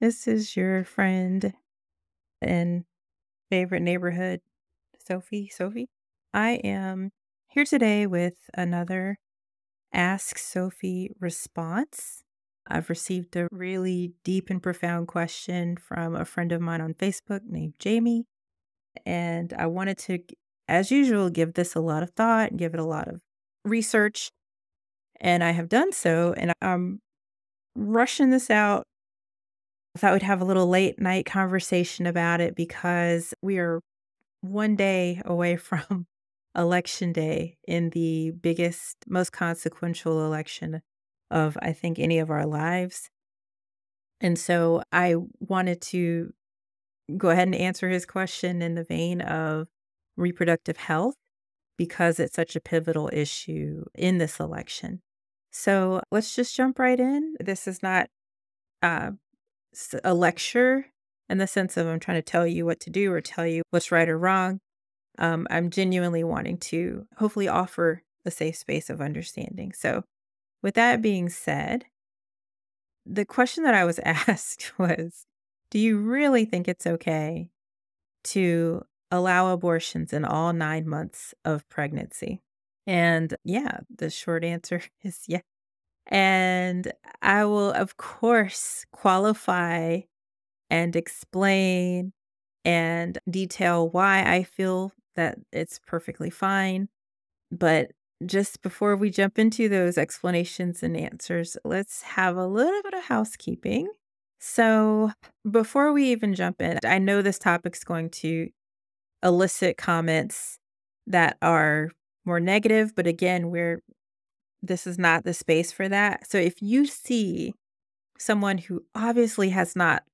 This is your friend and favorite neighborhood, Sophie. Sophie. I am here today with another Ask Sophie response. I've received a really deep and profound question from a friend of mine on Facebook named Jamie. And I wanted to, as usual, give this a lot of thought and give it a lot of research. And I have done so. And I'm rushing this out. I thought we'd have a little late night conversation about it because we are one day away from election day in the biggest, most consequential election of, I think, any of our lives. And so I wanted to go ahead and answer his question in the vein of reproductive health because it's such a pivotal issue in this election. So let's just jump right in. This is not uh, a lecture in the sense of I'm trying to tell you what to do or tell you what's right or wrong. Um, I'm genuinely wanting to hopefully offer a safe space of understanding. So, with that being said, the question that I was asked was Do you really think it's okay to allow abortions in all nine months of pregnancy? And yeah, the short answer is yes. And I will, of course, qualify and explain and detail why I feel that it's perfectly fine. But just before we jump into those explanations and answers, let's have a little bit of housekeeping. So, before we even jump in, I know this topic's going to elicit comments that are more negative, but again, we're this is not the space for that. So, if you see someone who obviously has not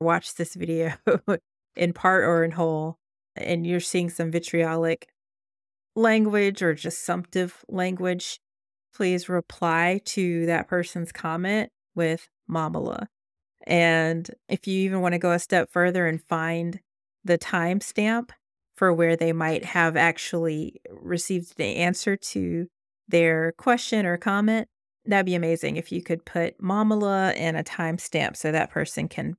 watched this video in part or in whole, and you're seeing some vitriolic language or just sumptive language, please reply to that person's comment with Mamala. And if you even want to go a step further and find the timestamp for where they might have actually received the answer to their question or comment, that'd be amazing if you could put Mamala and a timestamp so that person can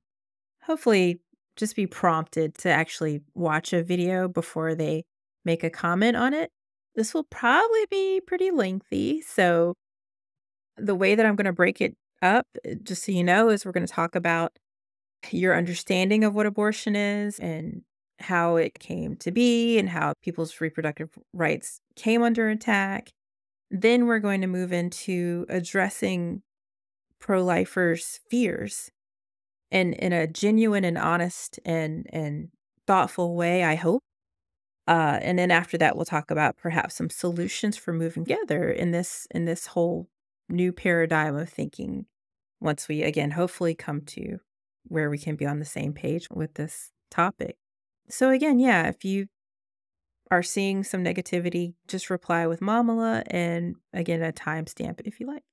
hopefully just be prompted to actually watch a video before they make a comment on it. This will probably be pretty lengthy. So, the way that I'm going to break it up, uh, just so you know, is we're going to talk about your understanding of what abortion is and how it came to be and how people's reproductive rights came under attack. Then we're going to move into addressing pro lifers' fears and in a genuine and honest and and thoughtful way, I hope. Uh, and then after that, we'll talk about perhaps some solutions for moving together in this in this whole new paradigm of thinking. Once we again, hopefully, come to where we can be on the same page with this topic. So again, yeah, if you are seeing some negativity, just reply with Mamala and again a timestamp if you like.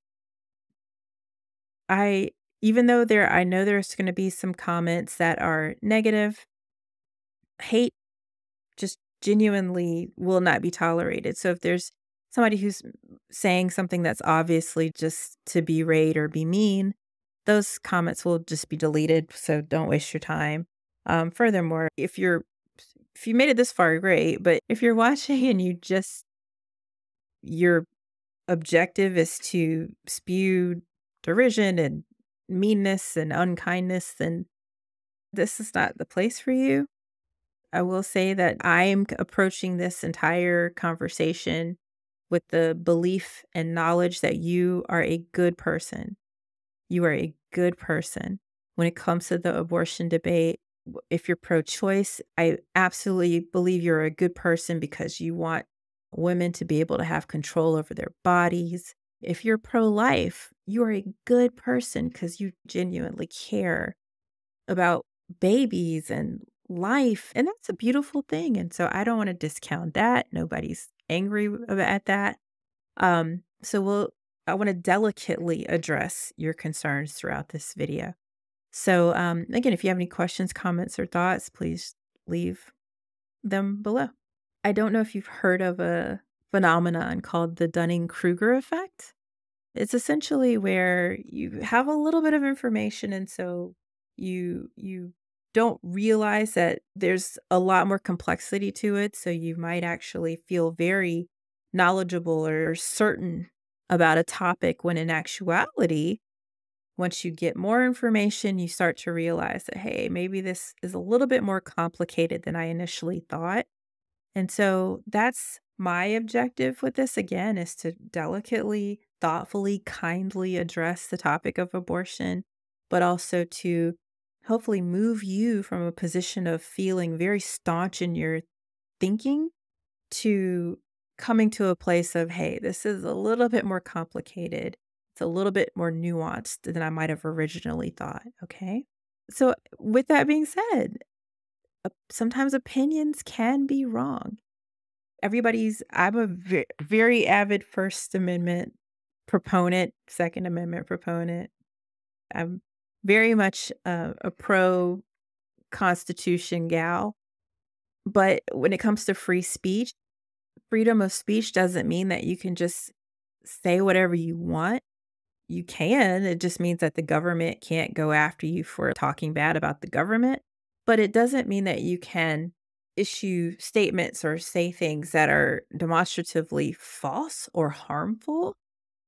I even though there I know there's going to be some comments that are negative, hate just genuinely will not be tolerated. So if there's somebody who's saying something that's obviously just to be berate or be mean, those comments will just be deleted. So don't waste your time. Um, furthermore, if you're if you made it this far, great. But if you're watching and you just your objective is to spew derision and meanness and unkindness, then this is not the place for you. I will say that I am approaching this entire conversation with the belief and knowledge that you are a good person. You are a good person. When it comes to the abortion debate, if you're pro choice, I absolutely believe you're a good person because you want women to be able to have control over their bodies. If you're pro life, you are a good person because you genuinely care about babies and life. And that's a beautiful thing. And so I don't want to discount that. Nobody's angry at that. Um, so we'll I want to delicately address your concerns throughout this video. So um again, if you have any questions, comments, or thoughts, please leave them below. I don't know if you've heard of a phenomenon called the Dunning-Kruger effect. It's essentially where you have a little bit of information and so you you don't realize that there's a lot more complexity to it, so you might actually feel very knowledgeable or certain about a topic when in actuality, once you get more information, you start to realize that, hey, maybe this is a little bit more complicated than I initially thought. And so that's my objective with this again is to delicately, thoughtfully, kindly address the topic of abortion, but also to hopefully move you from a position of feeling very staunch in your thinking to coming to a place of, hey, this is a little bit more complicated. It's a little bit more nuanced than I might have originally thought. Okay. So, with that being said, sometimes opinions can be wrong. Everybody's, I'm a very, avid First Amendment proponent, Second Amendment proponent. I'm very much uh, a pro Constitution gal. But when it comes to free speech, freedom of speech doesn't mean that you can just say whatever you want. You can. It just means that the government can't go after you for talking bad about the government. But it doesn't mean that you can issue statements or say things that are demonstratively false or harmful,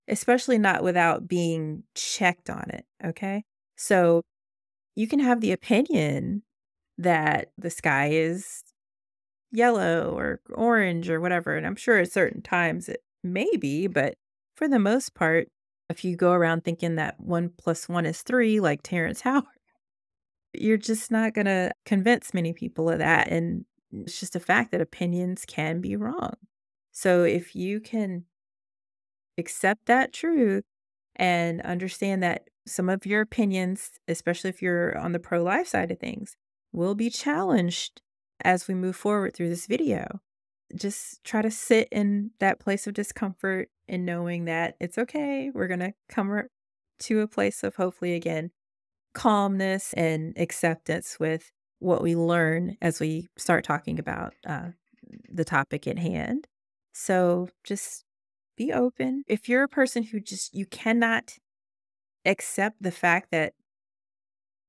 especially not without being checked on it. Okay. So you can have the opinion that the sky is yellow or orange or whatever. And I'm sure at certain times it may be, but for the most part, if you go around thinking that one plus one is three, like Terrence Howard, you're just not going to convince many people of that. And it's just a fact that opinions can be wrong. So if you can accept that truth and understand that some of your opinions, especially if you're on the pro life side of things, will be challenged as we move forward through this video. Just try to sit in that place of discomfort and knowing that it's okay. We're going to come to a place of hopefully, again, calmness and acceptance with what we learn as we start talking about uh, the topic at hand. So just be open. If you're a person who just, you cannot accept the fact that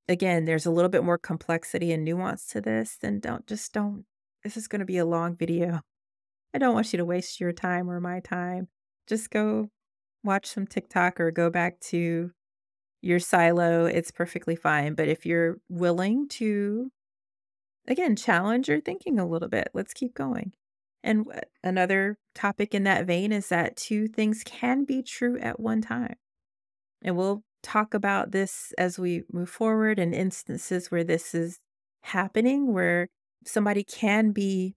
again, there's a little bit more complexity and nuance to this, then don't just don't. This is going to be a long video. I don't want you to waste your time or my time. Just go watch some TikTok or go back to your silo. It's perfectly fine. But if you're willing to, again, challenge your thinking a little bit, let's keep going. And another topic in that vein is that two things can be true at one time. And we'll talk about this as we move forward in instances where this is happening, where somebody can be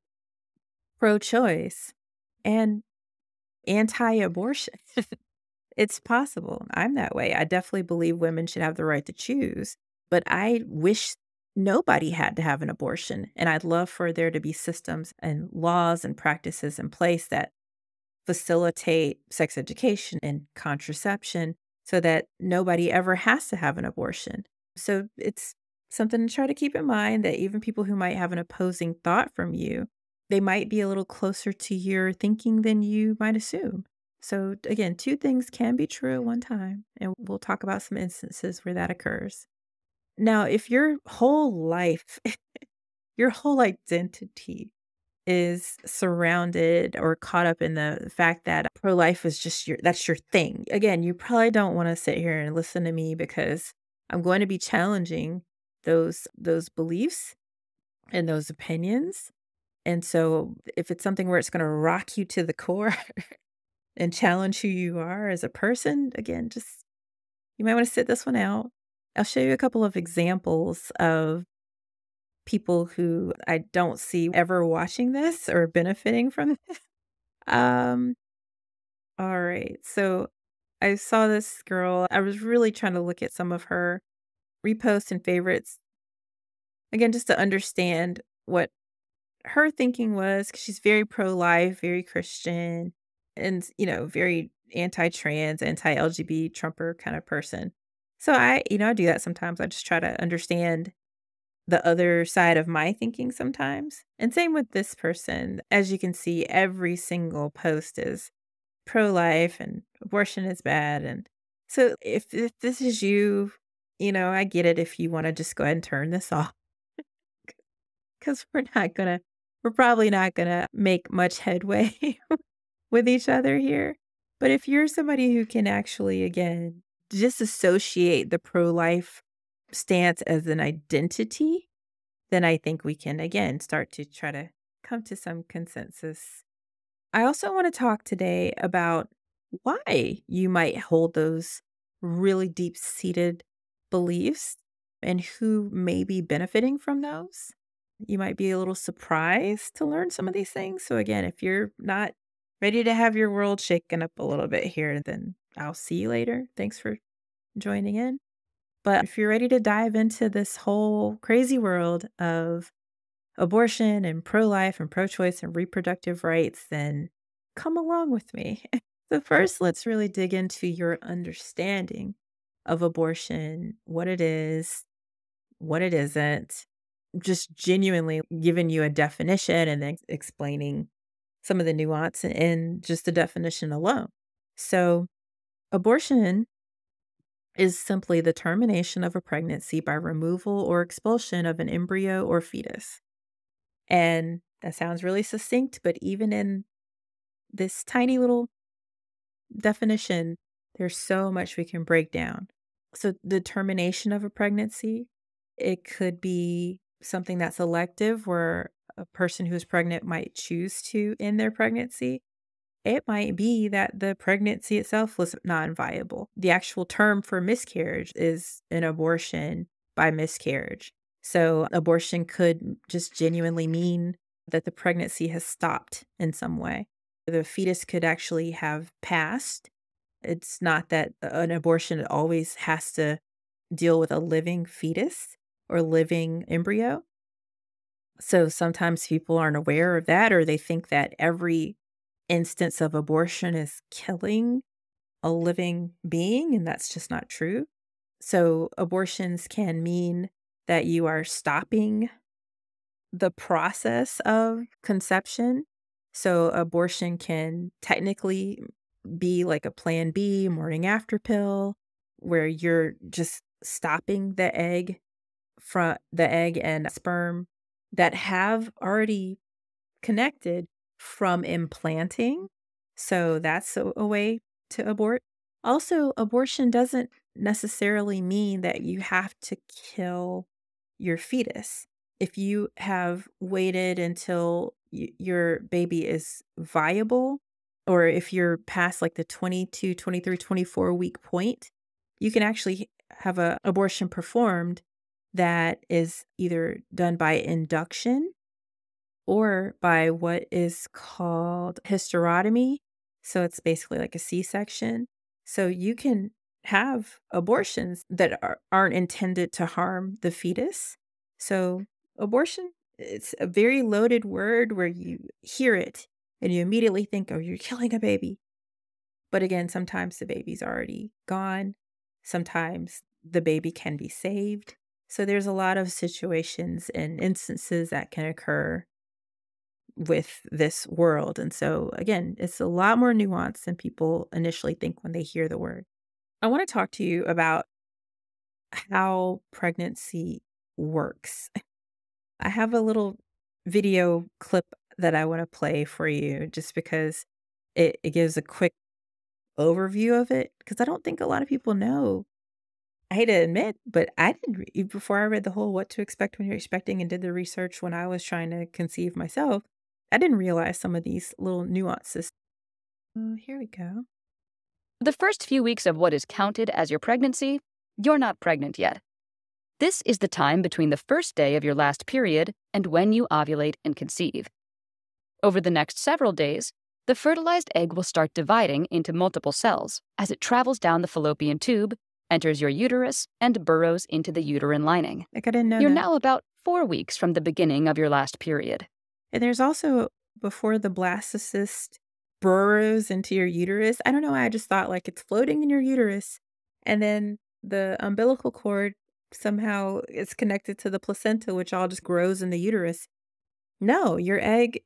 pro choice and anti abortion. it's possible. I'm that way. I definitely believe women should have the right to choose, but I wish nobody had to have an abortion. And I'd love for there to be systems and laws and practices in place that facilitate sex education and contraception so that nobody ever has to have an abortion. So it's something to try to keep in mind that even people who might have an opposing thought from you, they might be a little closer to your thinking than you might assume. So, again, two things can be true at one time, and we'll talk about some instances where that occurs. Now, if your whole life, your whole identity is surrounded or caught up in the fact that pro life is just your that's your thing. Again, you probably don't want to sit here and listen to me because I'm going to be challenging those those beliefs and those opinions. And so if it's something where it's going to rock you to the core and challenge who you are as a person, again, just you might want to sit this one out. I'll show you a couple of examples of people who I don't see ever watching this or benefiting from this. Um, all right. So I saw this girl. I was really trying to look at some of her reposts and favorites. Again, just to understand what her thinking was, because she's very pro life, very Christian, and, you know, very anti trans, anti LGBT Trumper kind of person. So I, you know, I do that sometimes. I just try to understand the other side of my thinking sometimes. And same with this person. As you can see, every single post is pro life and abortion is bad. And so if, if this is you, you know, I get it if you want to just go ahead and turn this off because we're not going to, we're probably not going to make much headway with each other here. But if you're somebody who can actually, again, disassociate the pro life stance as an identity, then I think we can, again, start to try to come to some consensus. I also want to talk today about why you might hold those really deep seated beliefs and who may be benefiting from those. You might be a little surprised to learn some of these things. So, again, if you're not ready to have your world shaken up a little bit here, then I'll see you later. Thanks for joining in. But if you're ready to dive into this whole crazy world of abortion and pro life and pro choice and reproductive rights, then come along with me. so, first, let's really dig into your understanding of abortion, what it is, what it isn't, just genuinely giving you a definition and then explaining some of the nuance in just the definition alone. So, abortion is simply the termination of a pregnancy by removal or expulsion of an embryo or fetus. And that sounds really succinct, but even in this tiny little definition, there's so much we can break down. So, the termination of a pregnancy, it could be something that's elective where a person who's pregnant might choose to end their pregnancy. It might be that the pregnancy itself was non viable. The actual term for miscarriage is an abortion by miscarriage. So, abortion could just genuinely mean that the pregnancy has stopped in some way. The fetus could actually have passed. It's not that an abortion always has to deal with a living fetus or living embryo. So sometimes people aren't aware of that, or they think that every instance of abortion is killing a living being, and that's just not true. So abortions can mean that you are stopping the process of conception. So abortion can technically be like a plan B, morning after pill, where you're just stopping the egg from the egg and sperm that have already connected from implanting. So that's a, a way to abort. Also, abortion doesn't necessarily mean that you have to kill your fetus. If you have waited until your baby is viable, or if you're past like the 22, 23, 24 week point, you can actually have an abortion performed that is either done by induction or by what is called hysterotomy. So it's basically like a C section. So you can have abortions that are, aren't intended to harm the fetus. So abortion, it's a very loaded word where you hear it and you immediately think, oh, you're killing a baby. But again, sometimes the baby's already gone. Sometimes the baby can be saved. So there's a lot of situations and instances that can occur with this world. And so, again, it's a lot more nuanced than people initially think when they hear the word. I want to talk to you about how pregnancy works. I have a little video clip that I want to play for you just because it, it gives a quick overview of it. Because I don't think a lot of people know I hate to admit, but I didn't before I read the whole what to expect when you're expecting and did the research when I was trying to conceive myself. I didn't realize some of these little nuances. Uh, here we go. The first few weeks of what is counted as your pregnancy, you're not pregnant yet. This is the time between the first day of your last period and when you ovulate and conceive. Over the next several days, the fertilized egg will start dividing into multiple cells as it travels down the fallopian tube enters your uterus, and burrows into the uterine lining. Like I didn't know You're that. now about four weeks from the beginning of your last period. And there's also before the blastocyst burrows into your uterus. I don't know. I just thought like it's floating in your uterus, and then the umbilical cord somehow is connected to the placenta, which all just grows in the uterus. No, your egg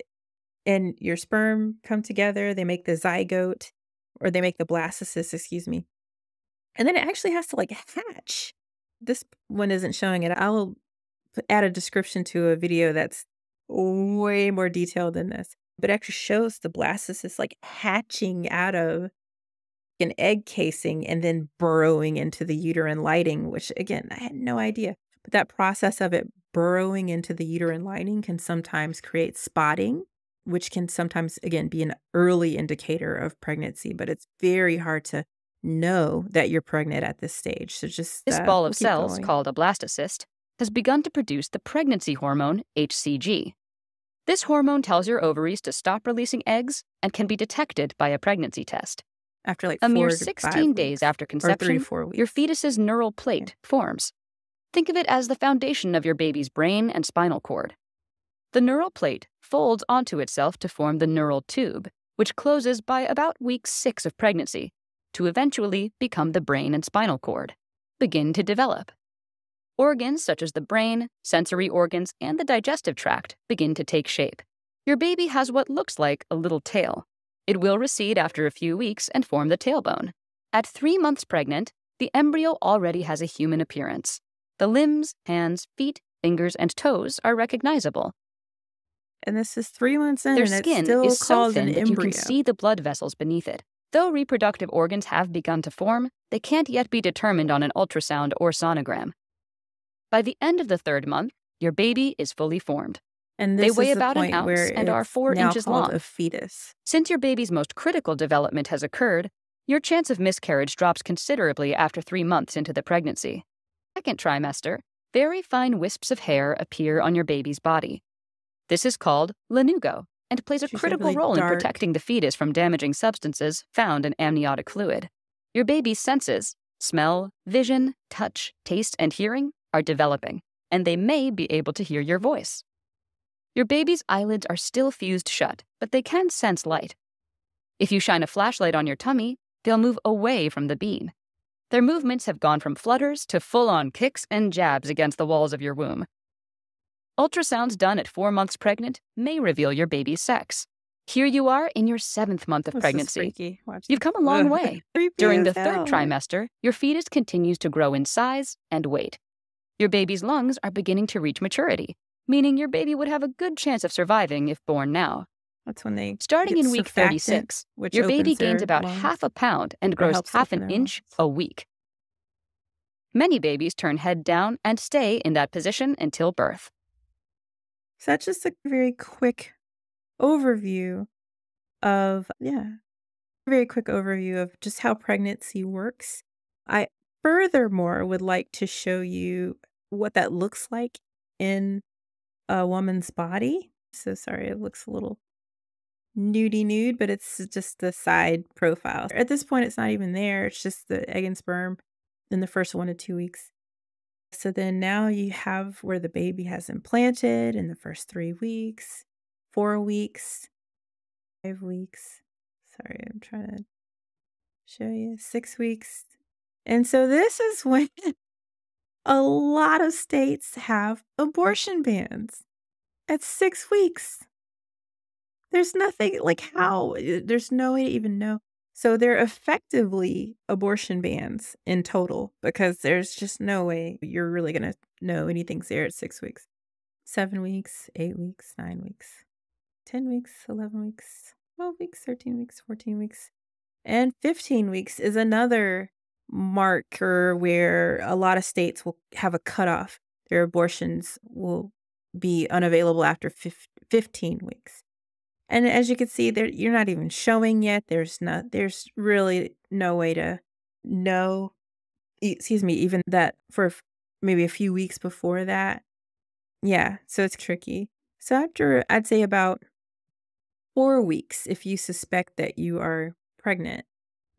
and your sperm come together. They make the zygote, or they make the blastocyst. Excuse me. And then it actually has to like hatch this one isn't showing it. I'll add a description to a video that's way more detailed than this, but actually shows the blastocyst like hatching out of an egg casing and then burrowing into the uterine lining, which again, I had no idea. But that process of it burrowing into the uterine lining can sometimes create spotting, which can sometimes, again, be an early indicator of pregnancy, but it's very hard to know that you're pregnant at this stage. So just This uh, ball of cells, going. called a blastocyst, has begun to produce the pregnancy hormone, HCG. This hormone tells your ovaries to stop releasing eggs and can be detected by a pregnancy test. after like A mere four to 16 five days weeks, after conception, four weeks. your fetus's neural plate forms. Think of it as the foundation of your baby's brain and spinal cord. The neural plate folds onto itself to form the neural tube, which closes by about week six of pregnancy, to eventually become the brain and spinal cord, begin to develop. Organs such as the brain, sensory organs, and the digestive tract begin to take shape. Your baby has what looks like a little tail. It will recede after a few weeks and form the tailbone. At three months pregnant, the embryo already has a human appearance. The limbs, hands, feet, fingers, and toes are recognizable. and this is three months in, Their skin still is so thin that you can see the blood vessels beneath it. Though reproductive organs have begun to form, they can't yet be determined on an ultrasound or sonogram. By the end of the third month, your baby is fully formed. and they weigh is the about an ounce and are four inches long. A fetus. Since your baby's most critical development has occurred, your chance of miscarriage drops considerably after three months into the pregnancy. Second trimester, very fine wisps of hair appear on your baby's body. This is called lanugo and plays a usually critical really role in protecting the fetus from damaging substances found in amniotic fluid. Your baby's senses smell, vision, touch, taste, and hearing are developing, and they may be able to hear your voice. Your baby's eyelids are still fused shut, but they can sense light. If you shine a flashlight on your tummy, they'll move away from the beam. Their movements have gone from flutters to full on kicks and jabs against the walls of your womb. Ultrasounds done at four months pregnant may reveal your baby's sex. Here you are in your seventh month of This pregnancy. You've come a long way. During the third trimester, your fetus continues to grow in size and weight. Your baby's lungs are beginning to reach maturity, meaning your baby would have a good chance of surviving if born now. That's when they Starting in week 36, which your baby gains about lungs. half a pound and grows half an inch lungs. a week. Many babies turn head down and stay in that position until birth. So that's just a very quick overview of, yeah, very quick overview of just how pregnancy works. I furthermore would like to show you what that looks like in a woman's body. So sorry, it looks a little nudie nude, but it's just the side profile. At this point, it's not even there. It's just the egg and sperm in the first one to two weeks. So then now you have where the baby has implanted in the first three weeks, four weeks, five weeks. Sorry, I'm trying to show you six weeks. And so this is when a lot of states have abortion bans at six weeks. There's nothing like how, uh, there's no way to even know. So they're effectively abortion bans in total because there's just no way you're really going to know anything's there at six weeks, seven weeks, eight weeks, nine weeks, 10 weeks, 11 weeks, 12 weeks, 13 weeks, 14 weeks. And 15 weeks is another marker where a lot of states will have a cutoff. Their abortions will be unavailable after 15 weeks. And as you can see, there you're not even showing yet. There's not there's really no way to know excuse me, even that for maybe a few weeks before that. Yeah, so it's tricky. So after I'd say about 4 weeks if you suspect that you are pregnant,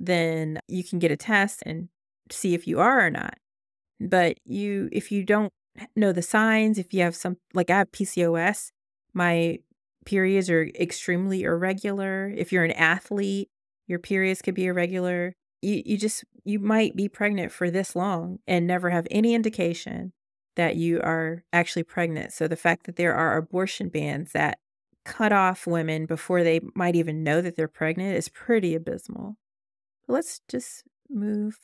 then you can get a test and see if you are or not. But you if you don't know the signs, if you have some like I have PCOS, my periods are extremely irregular. If you're an athlete, your periods could be irregular. You you just you might be pregnant for this long and never have any indication that you are actually pregnant. So the fact that there are abortion bans that cut off women before they might even know that they're pregnant is pretty abysmal. Let's just move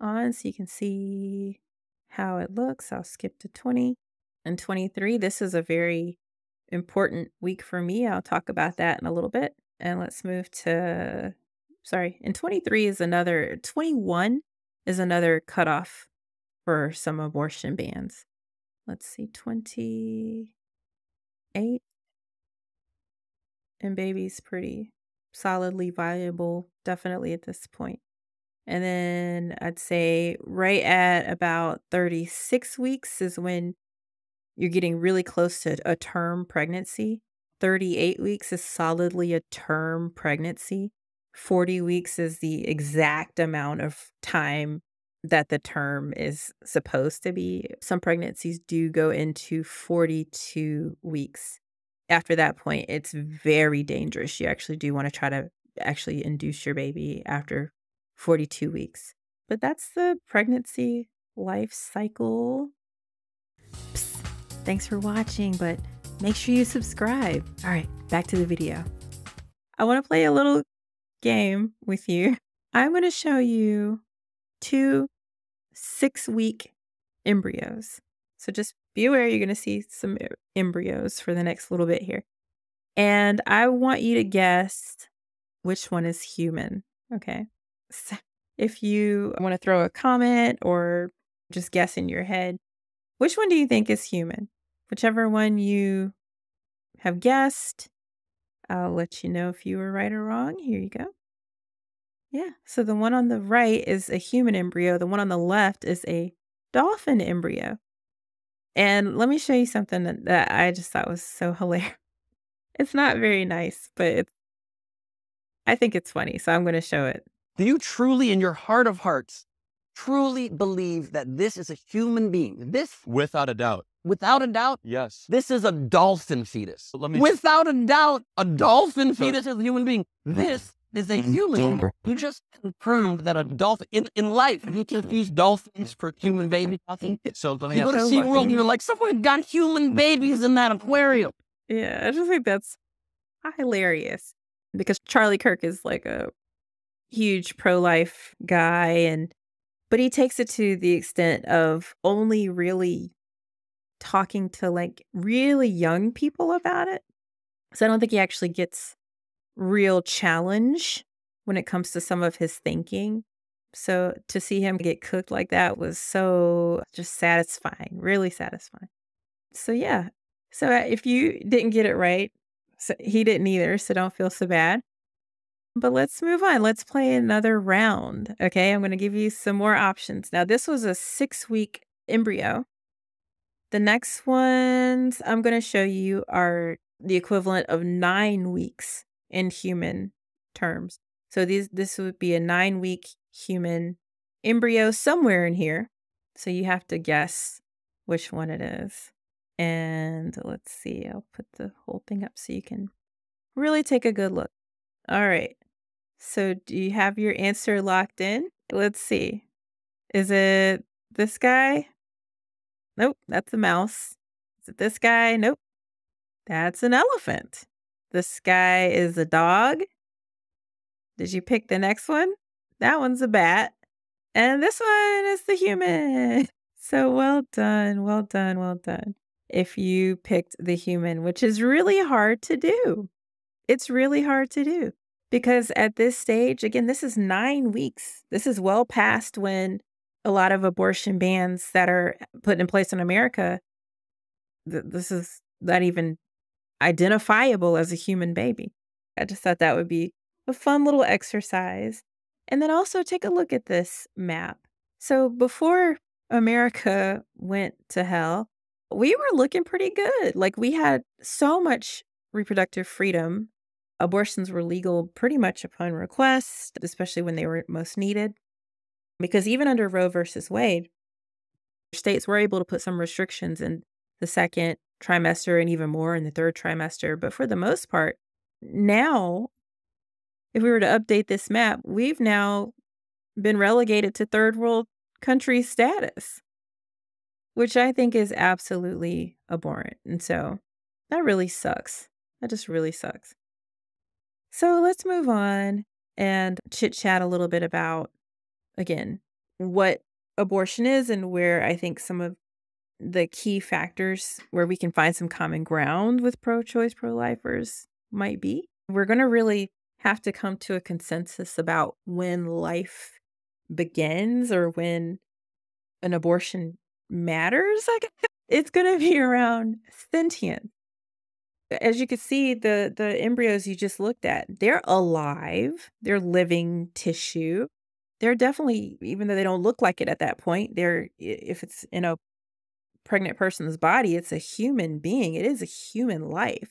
on so you can see how it looks. I'll skip to 20 and 23. This is a very important week for me. I'll talk about that in a little bit. And let's move to, sorry, and 23 is another, 21 is another cutoff for some abortion bans. Let's see, 28. And baby's pretty solidly viable, definitely at this point. And then I'd say right at about 36 weeks is when you're getting really close to a term pregnancy. 38 weeks is solidly a term pregnancy. 40 weeks is the exact amount of time that the term is supposed to be. Some pregnancies do go into 42 weeks. After that point, it's very dangerous. You actually do want to try to actually induce your baby after 42 weeks. But that's the pregnancy life cycle. Thanks for watching, but make sure you subscribe. All right, back to the video. I want to play a little game with you. I'm going to show you two six week embryos. So just be aware you're going to see some uh, embryos for the next little bit here. And I want you to guess which one is human. Okay. So if you want to throw a comment or just guess in your head, which one do you think is human? Whichever one you have guessed, I'll let you know if you were right or wrong. Here you go. Yeah. So the one on the right is a human embryo. The one on the left is a dolphin embryo. And let me show you something that, that I just thought was so hilarious. It's not very nice, but it's, I think it's funny. So I'm going to show it. Do you truly, in your heart of hearts, truly believe that this is a human being? This, Without a doubt. Without a doubt, Yes. this is a dolphin fetus. Let me Without a doubt, a dolphin So- fetus is a human being. This is a human. being. You just confirmed that a dolphin in, in life, you confuse dolphins for human babies. so let me You go to So SeaWorld and you're like, someone got human babies in that aquarium. Yeah, I just think that's hilarious because Charlie Kirk is like a huge pro life guy and but he takes it to the extent of only really talking to like really young people about it. So I don't think he actually gets real challenge when it comes to some of his thinking. So to see him get cooked like that was so just satisfying, really satisfying. So yeah. So uh, if you didn't get it right, so he didn't either, so don't feel so bad. But let's move on. Let's play another round. Okay, I'm going to give you some more options. Now, this was a six week embryo. The next ones I'm going to show you are the equivalent of nine weeks in human terms. So these this would be a nine week human embryo somewhere in here. So you have to guess which one it is. And let's see, I'll put the whole thing up so you can really take a good look. All right. So do you have your answer locked in? Let's see. Is it this guy? Nope, that's a mouse. Is it this guy? Nope. That's an elephant. This guy is a dog. Did you pick the next one? That one's a bat. And this one is the human. So well done, well done, well done. If you picked the human, which is really hard to do. It's really hard to do because at this stage, again, this is nine weeks. This is well past when a lot of abortion bans that are put in place in America, th- this is not even identifiable as a human baby. I just thought that would be a fun little exercise. And then also take a look at this map. So before America went to hell, we were looking pretty good. Like we had so much reproductive freedom. Abortions were legal pretty much upon request, especially when they were most needed. Because even under Roe versus Wade, states were able to put some restrictions in the second trimester and even more in the third trimester. But for the most part, now, if we were to update this map, we've now been relegated to third world country status, which I think is absolutely abhorrent. And so that really sucks. That just really sucks. So let's move on and chit chat a little bit about, again, what abortion is and where I think some of the key factors where we can find some common ground with pro choice, pro lifers might be. We're going to really have to come to a consensus about when life begins or when an abortion matters. Guess it's going to be around sentience. As you can see, the the embryos you just looked at, they're alive. They're living tissue. They're definitely, even though they don't look like it at that point, they're if it's in a pregnant person's body, it's a human being. It is a human life.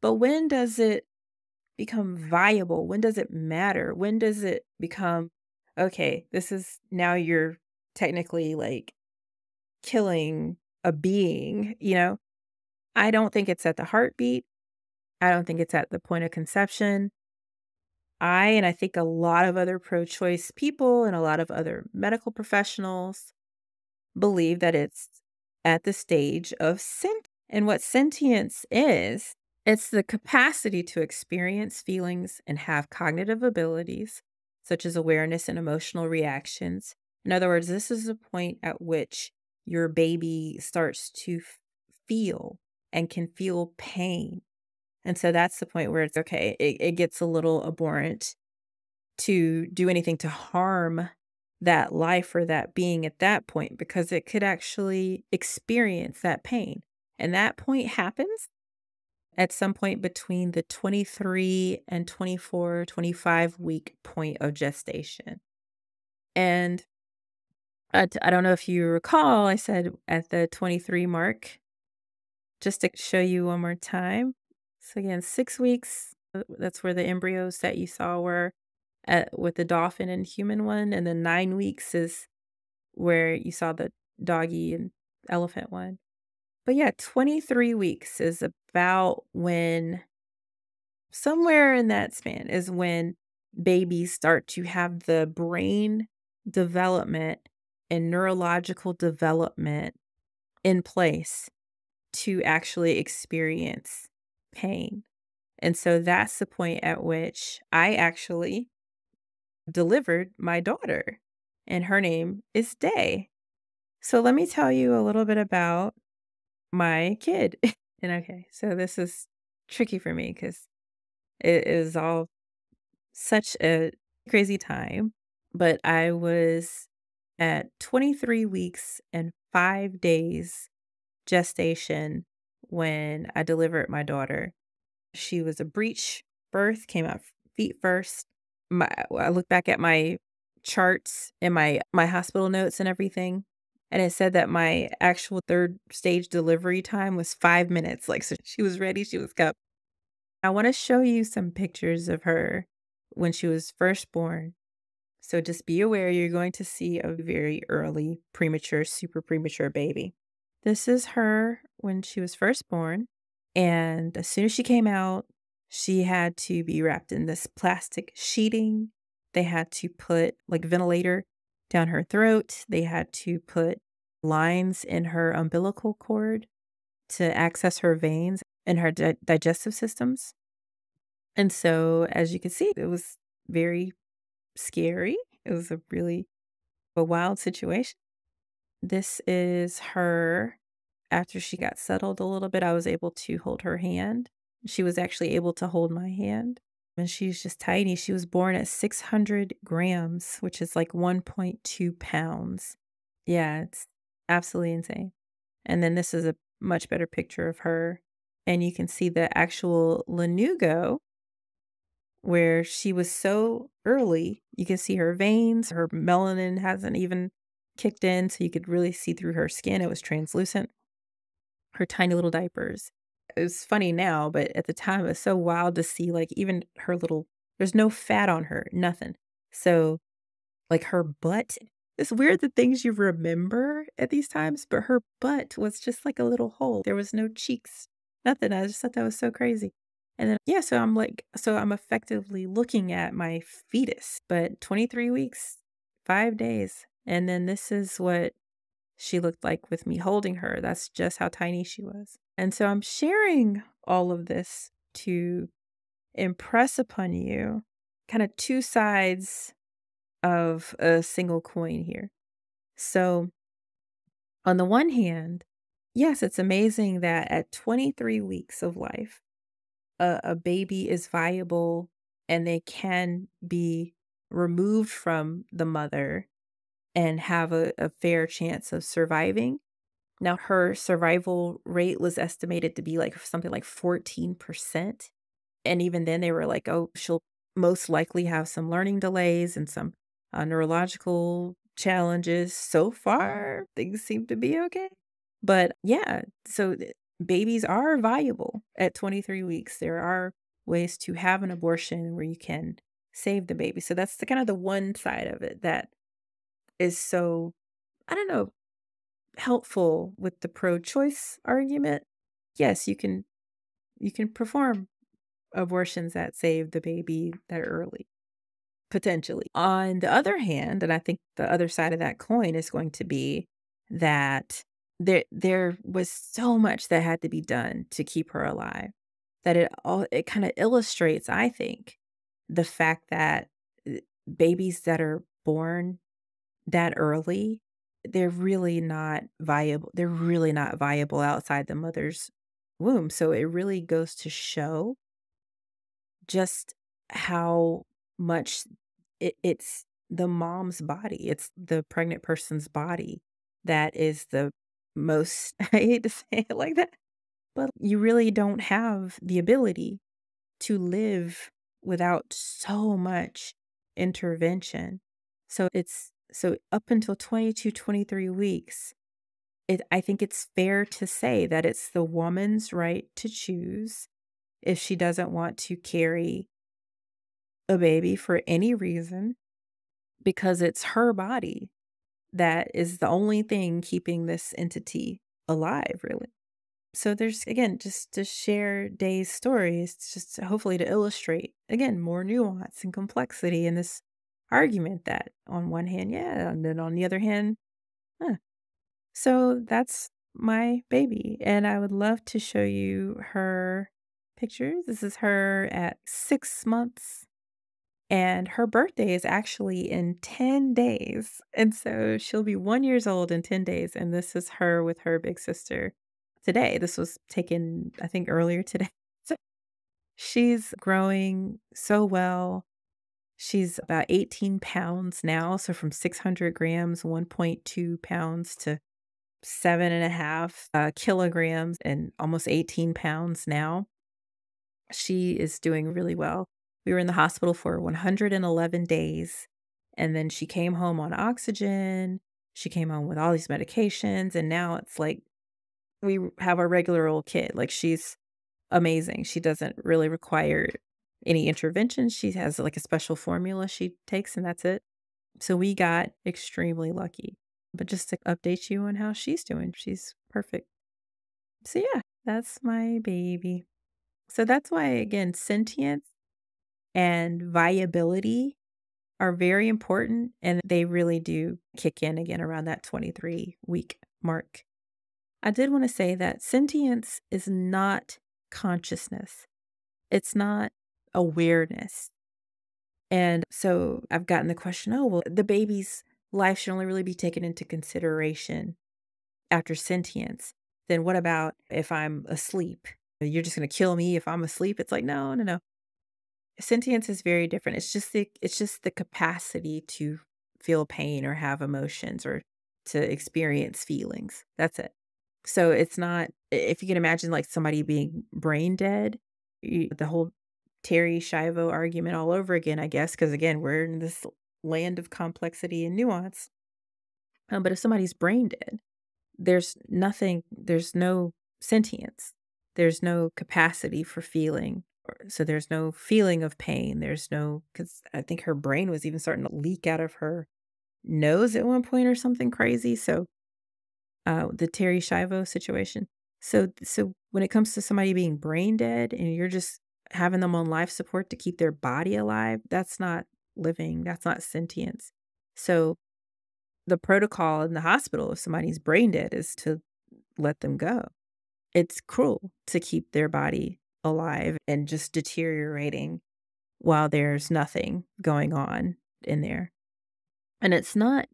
But when does it become viable? When does it matter? When does it become okay, this is now you're technically like killing a being, you know? I don't think it's at the heartbeat. I don't think it's at the point of conception. I, and I think a lot of other pro choice people and a lot of other medical professionals believe that it's at the stage of sent. And what sentience is, it's the capacity to experience feelings and have cognitive abilities, such as awareness and emotional reactions. In other words, this is a point at which your baby starts to feel and can feel pain. And so that's the point where it's okay, it, it gets a little abhorrent to do anything to harm that life or that being at that point because it could actually experience that pain. And that point happens at some point between the 23 and 24, 25 week point of gestation. And I t- I don't know if you recall, I said at the 23 mark, just to show you one more time. So, again, six weeks, uh, that's where the embryos that you saw were at, with the dolphin and human one. And then nine weeks is where you saw the doggy and elephant one. But yeah, 23 weeks is about when, somewhere in that span, is when babies start to have the brain development and neurological development in place to actually experience pain. And so that's the point at which I actually delivered my daughter, and her name is Day. So let me tell you a little bit about my kid. and okay, so this is tricky for me because it is all such a crazy time. But I was at 23 weeks and five days gestation when I delivered my daughter. She was a breech birth, came out feet first. My I look back at my charts and my my hospital notes and everything and it said that my actual third stage delivery time was 5 minutes like so she was ready, she was cup. I want to show you some pictures of her when she was first born. So just be aware you're going to see a very early premature super premature baby. This is her when she was first born. And as soon as she came out, she had to be wrapped in this plastic sheeting. They had to put like ventilator down her throat. They had to put lines in her umbilical cord to access her veins and her di- digestive systems. And so, as you can see, it was very scary. It was a really a wild situation. This is her after she got settled a little bit. I was able to hold her hand. She was actually able to hold my hand. And she's just tiny. She was born at 600 grams, which is like 1.2 pounds. Yeah, it's absolutely insane. And then this is a much better picture of her. And you can see the actual lanugo where she was so early. You can see her veins, her melanin hasn't even kicked in, so you could really see through her skin. It was translucent. Her tiny little diapers. It was funny now, but at the time it was so wild to see like even her little there's no fat on her, nothing. So like her butt. It's weird the things you remember at these times, but her butt was just like a little hole. There was no cheeks, nothing. I just thought that was so crazy. And then, yeah, so I'm like, so I'm effectively looking at my fetus, but 23 weeks, five days. And then this is what she looked like with me holding her. That's just how tiny she was. And so I'm sharing all of this to impress upon you kind of two sides of a single coin here. So, on the one hand, yes, it's amazing that at 23 weeks of life, a, a baby is viable and they can be removed from the mother and have a, a fair chance of surviving. Now, her survival rate was estimated to be like something like 14%. And even then, they were like, oh, she'll most likely have some learning delays and some uh, neurological challenges. So far, things seem to be okay. But yeah, so babies are viable at 23 weeks. There are ways to have an abortion where you can save the baby. So that's the kind of the one side of it that is so, I don't know, helpful with the pro-choice argument. Yes, you can you can perform abortions that save the baby that early potentially. On the other hand, and I think the other side of that coin is going to be that there there was so much that had to be done to keep her alive that it all it kind of illustrates, I think, the fact that uh, babies that are born that early, they're really not viable. They're really not viable outside the mother's womb. So it really goes to show just how much it, it's the mom's body, it's the pregnant person's body that is the most, I hate to say it like that, but you really don't have the ability to live without so much intervention. So it's so up until 22, 23 weeks, it, I think it's fair to say that it's the woman's right to choose if she doesn't want to carry a baby for any reason because it's her body that is the only thing keeping this entity alive, really. So there's again just to share Day's stories, just hopefully to illustrate again more nuance and complexity in this argument that on one hand, yeah, and then on the other hand, huh. So that's my baby, and I would love to show you her pictures. This is her at six months and her birthday is actually in 10 days. And so she'll be one years old in 10 days. And this is her with her big sister today. This was taken, I think, earlier today. So she's growing so well. She's about 18 pounds now. So from 600 grams, 1.2 pounds to seven and a half uh, kilograms and almost 18 pounds now. She is doing really well. We were in the hospital for 111 days. And then she came home on oxygen. She came home with all these medications. And now it's like we have our regular old kid. Like she's amazing. She doesn't really require any intervention. She has like a special formula she takes, and that's it. So we got extremely lucky. But just to update you on how she's doing, she's perfect. So, yeah, that's my baby. So, that's why, again, sentience and viability are very important and they really do kick in again around that 23 week mark. I did want to say that sentience is not consciousness. It's not awareness. And so I've gotten the question, oh, well, the baby's life should only really be taken into consideration after sentience. Then what about if I'm asleep? You're just going to kill me if I'm asleep? It's like, no, no, no sentience is very different. It's just the it's just the capacity to feel pain or have emotions or to experience feelings. That's it. So it's not if you can imagine like somebody being brain dead, you, the whole Terri Schiavo argument all over again, I guess, because again, we're in this land of complexity and nuance. Um, but if somebody's brain dead, there's nothing, there's no sentience, there's no capacity for feeling so there's no feeling of pain. There's no, because I think her brain was even starting to leak out of her nose at one point or something crazy. So uh, the Terri Schiavo situation. So, so when it comes to somebody being brain dead and you're just having them on life support to keep their body alive, that's not living. That's not sentience. So the protocol in the hospital if somebody's brain dead is to let them go. It's cruel to keep their body alive and just deteriorating while there's nothing going on in there. And it's not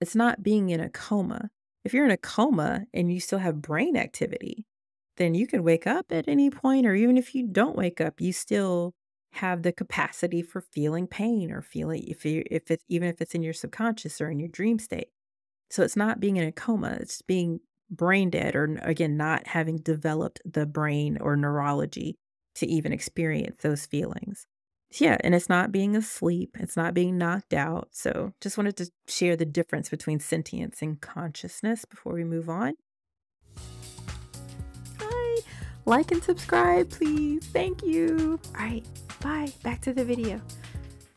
It's not being in a coma. If you're in a coma and you still have brain activity, then you can wake up at any point, or even if you don't wake up, you still have the capacity for feeling pain or feeling if you if it's even if it's in your subconscious or in your dream state. So it's not being in a coma, it's being brain dead or again not having developed the brain or neurology to even experience those feelings. Yeah, and it's not being asleep, it's not being knocked out. So just wanted to share the difference between sentience and consciousness before we move on. Like and subscribe, please. Thank you. All right, bye. Back to the video.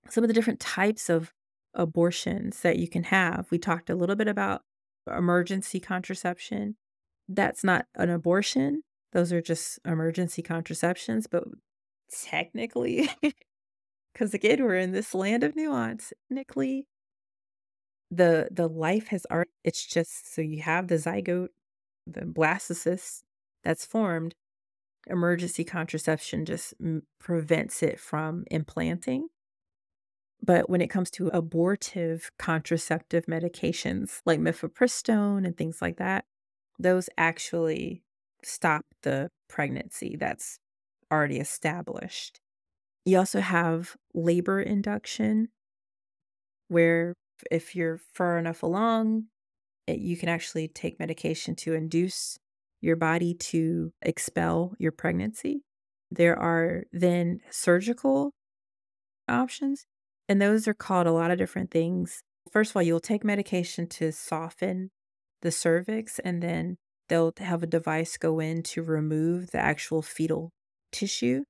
Some of the different types of abortions that you can have. We talked a little bit about emergency contraception. That's not an abortion. Those are just emergency contraceptions, but technically, because again, we're in this land of nuance. Technically, the the life has already. It's just so you have the zygote, the blastocyst that's formed. Emergency contraception just m- prevents it from implanting. But when it comes to abortive contraceptive medications like mifepristone and things like that, those actually stop the pregnancy that's already established. You also have labor induction, where if you're far enough along, it, you can actually take medication to induce your body to expel your pregnancy. There are then surgical options, and those are called a lot of different things. First of all, you'll take medication to soften the cervix, and then they'll have a device go in to remove the actual fetal tissue.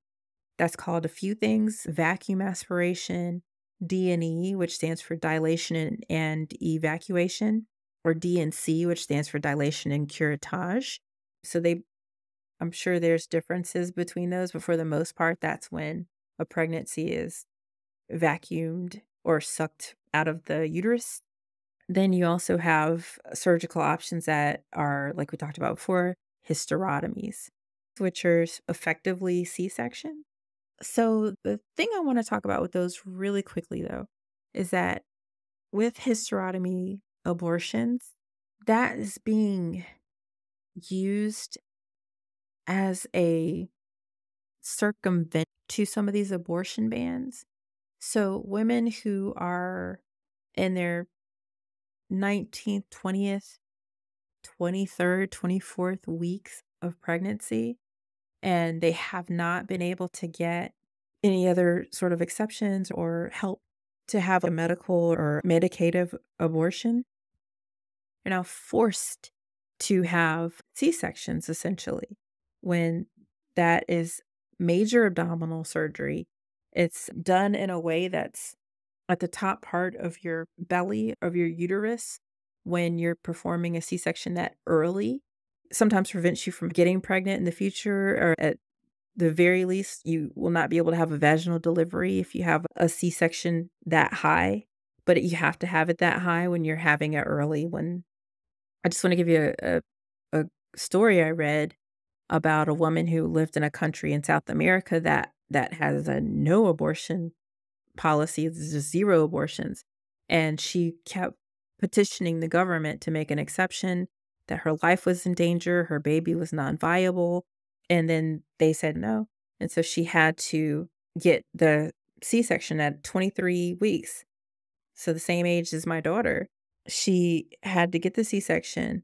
That's called a few things vacuum aspiration, D&E, which stands for dilation and evacuation, or D&C, which stands for dilation and curettage. So they I'm sure there's differences between those, but for the most part, that's when a pregnancy is vacuumed or sucked out of the uterus. Then you also have uh, surgical options that are, like we talked about before, hysterotomies, which are effectively C section. So, the thing I want to talk about with those really quickly, though, is that with hysterotomy abortions, that is being used as a circumvent to some of these abortion bans. So, women who are in their 19th, 20th, 23rd, 24th weeks of pregnancy, and they have not been able to get any other sort of exceptions or help to have a medical or medicative abortion, you're now forced to have C sections essentially when that is major abdominal surgery it's done in a way that's at the top part of your belly, of your uterus, when you're performing a C section that early. Sometimes prevents you from getting pregnant in the future, or at the very least, you will not be able to have a vaginal delivery if you have a C section that high. But you have to have it that high when you're having it early. When I just want to give you a, a, a story I read about a woman who lived in a country in South America that that has a no abortion policy, zero abortions. And she kept petitioning the government to make an exception that her life was in danger, her baby was non viable. And then they said no. And so she had to get the C section at 23 weeks. So the same age as my daughter. She had to get the C section,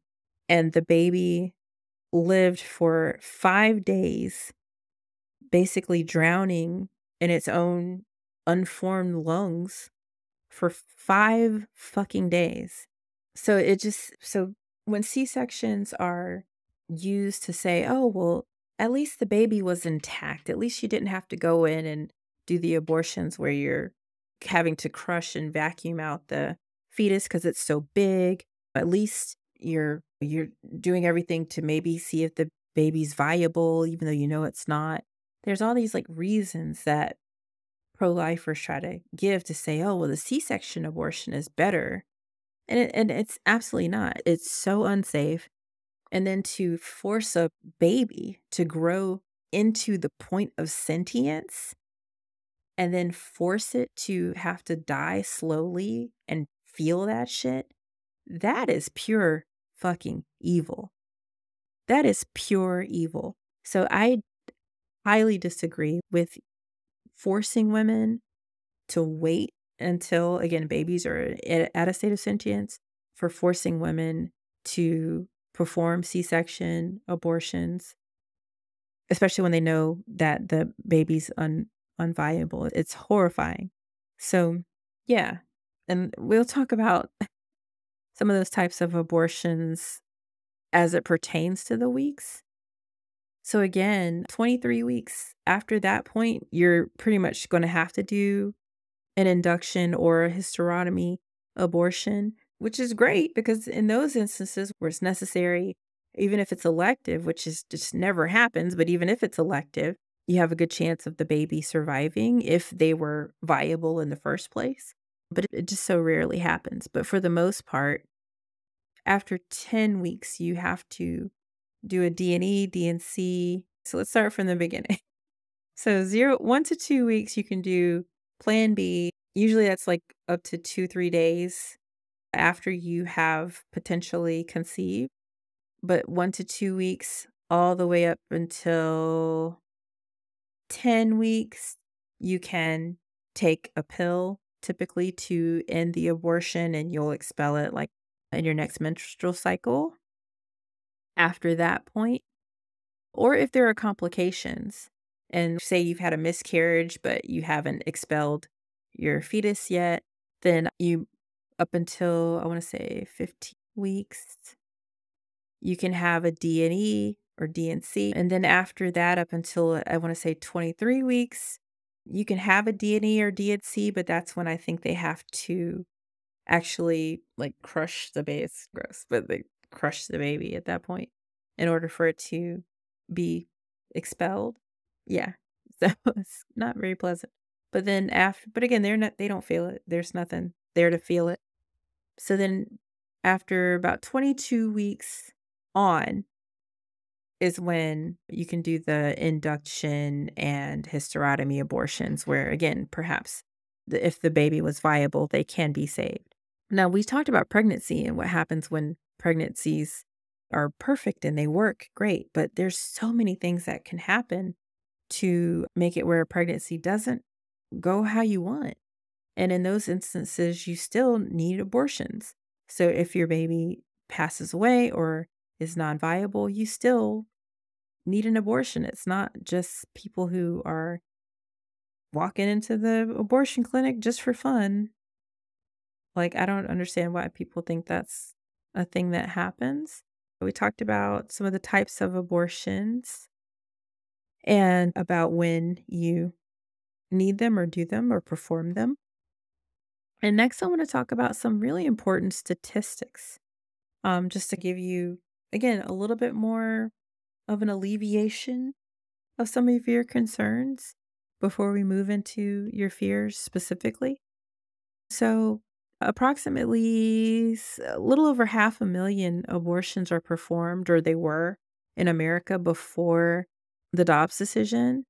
and the baby lived for five days basically drowning in its own unformed lungs for five fucking days. So it just, so when C sections are used to say, oh, well, at least the baby was intact. At least you didn't have to go in and do the abortions where you're having to crush and vacuum out the fetus because it's so big. At least you're you're doing everything to maybe see if the baby's viable, even though you know it's not there's all these like reasons that pro lifers try to give to say, oh, well, the C section abortion is better. And, it, and it's absolutely not. It's so unsafe. And then to force a baby to grow into the point of sentience and then force it to have to die slowly and feel that shit that is pure fucking evil. That is pure evil. So I highly disagree with forcing women to wait until, again, babies are at a state of sentience, for forcing women to perform C section abortions, especially when they know that the baby's un- unviable. It's horrifying. So, yeah. And we'll talk about some of those types of abortions as it pertains to the weeks. So, again, 23 weeks after that point, you're pretty much going to have to do an induction or a hysterotomy abortion, which is great because in those instances where it's necessary, even if it's elective, which is just never happens, but even if it's elective, you have a good chance of the baby surviving if they were viable in the first place. But it just so rarely happens. But for the most part, after 10 weeks, you have to do a D&E, D&C. So let's start from the beginning. So zero, one to two weeks, you can do plan B. Usually that's like up to two, three days after you have potentially conceived. But one to two weeks, all the way up until 10 weeks, you can take a pill typically to end the abortion and you'll expel it like in your next menstrual cycle after that point. Or if there are complications, and say you've had a miscarriage, but you haven't expelled your fetus yet, then you, up until I want to say 15 weeks, you can have a D&E or D&C. And then after that, up until I want to say 23 weeks, you can have a D&E or D&C, but that's when I think they have to actually like crush the baby. Gross, but they crush the baby at that point in order for it to be expelled. Yeah. So it's not very pleasant. But then after but again, they're not they don't feel it. There's nothing there to feel it. So then after about 22 weeks on is when you can do the induction and hysterotomy abortions where again, perhaps if the baby was viable, they can be saved. Now, we talked about pregnancy and what happens when pregnancies are perfect and they work great, but there's so many things that can happen to make it where a pregnancy doesn't go how you want. And in those instances, you still need abortions. So if your baby passes away or is non viable, you still need an abortion. It's not just people who are walking into the abortion clinic just for fun. Like, I don't understand why people think that's a thing that happens. We talked about some of the types of abortions and about when you need them or do them or perform them. And next, I want to talk about some really important statistics, um, just to give you, again, a little bit more of an alleviation of some of your concerns before we move into your fears specifically. So, approximately a little over half a million abortions are performed, or they were in America before the Dobbs decision.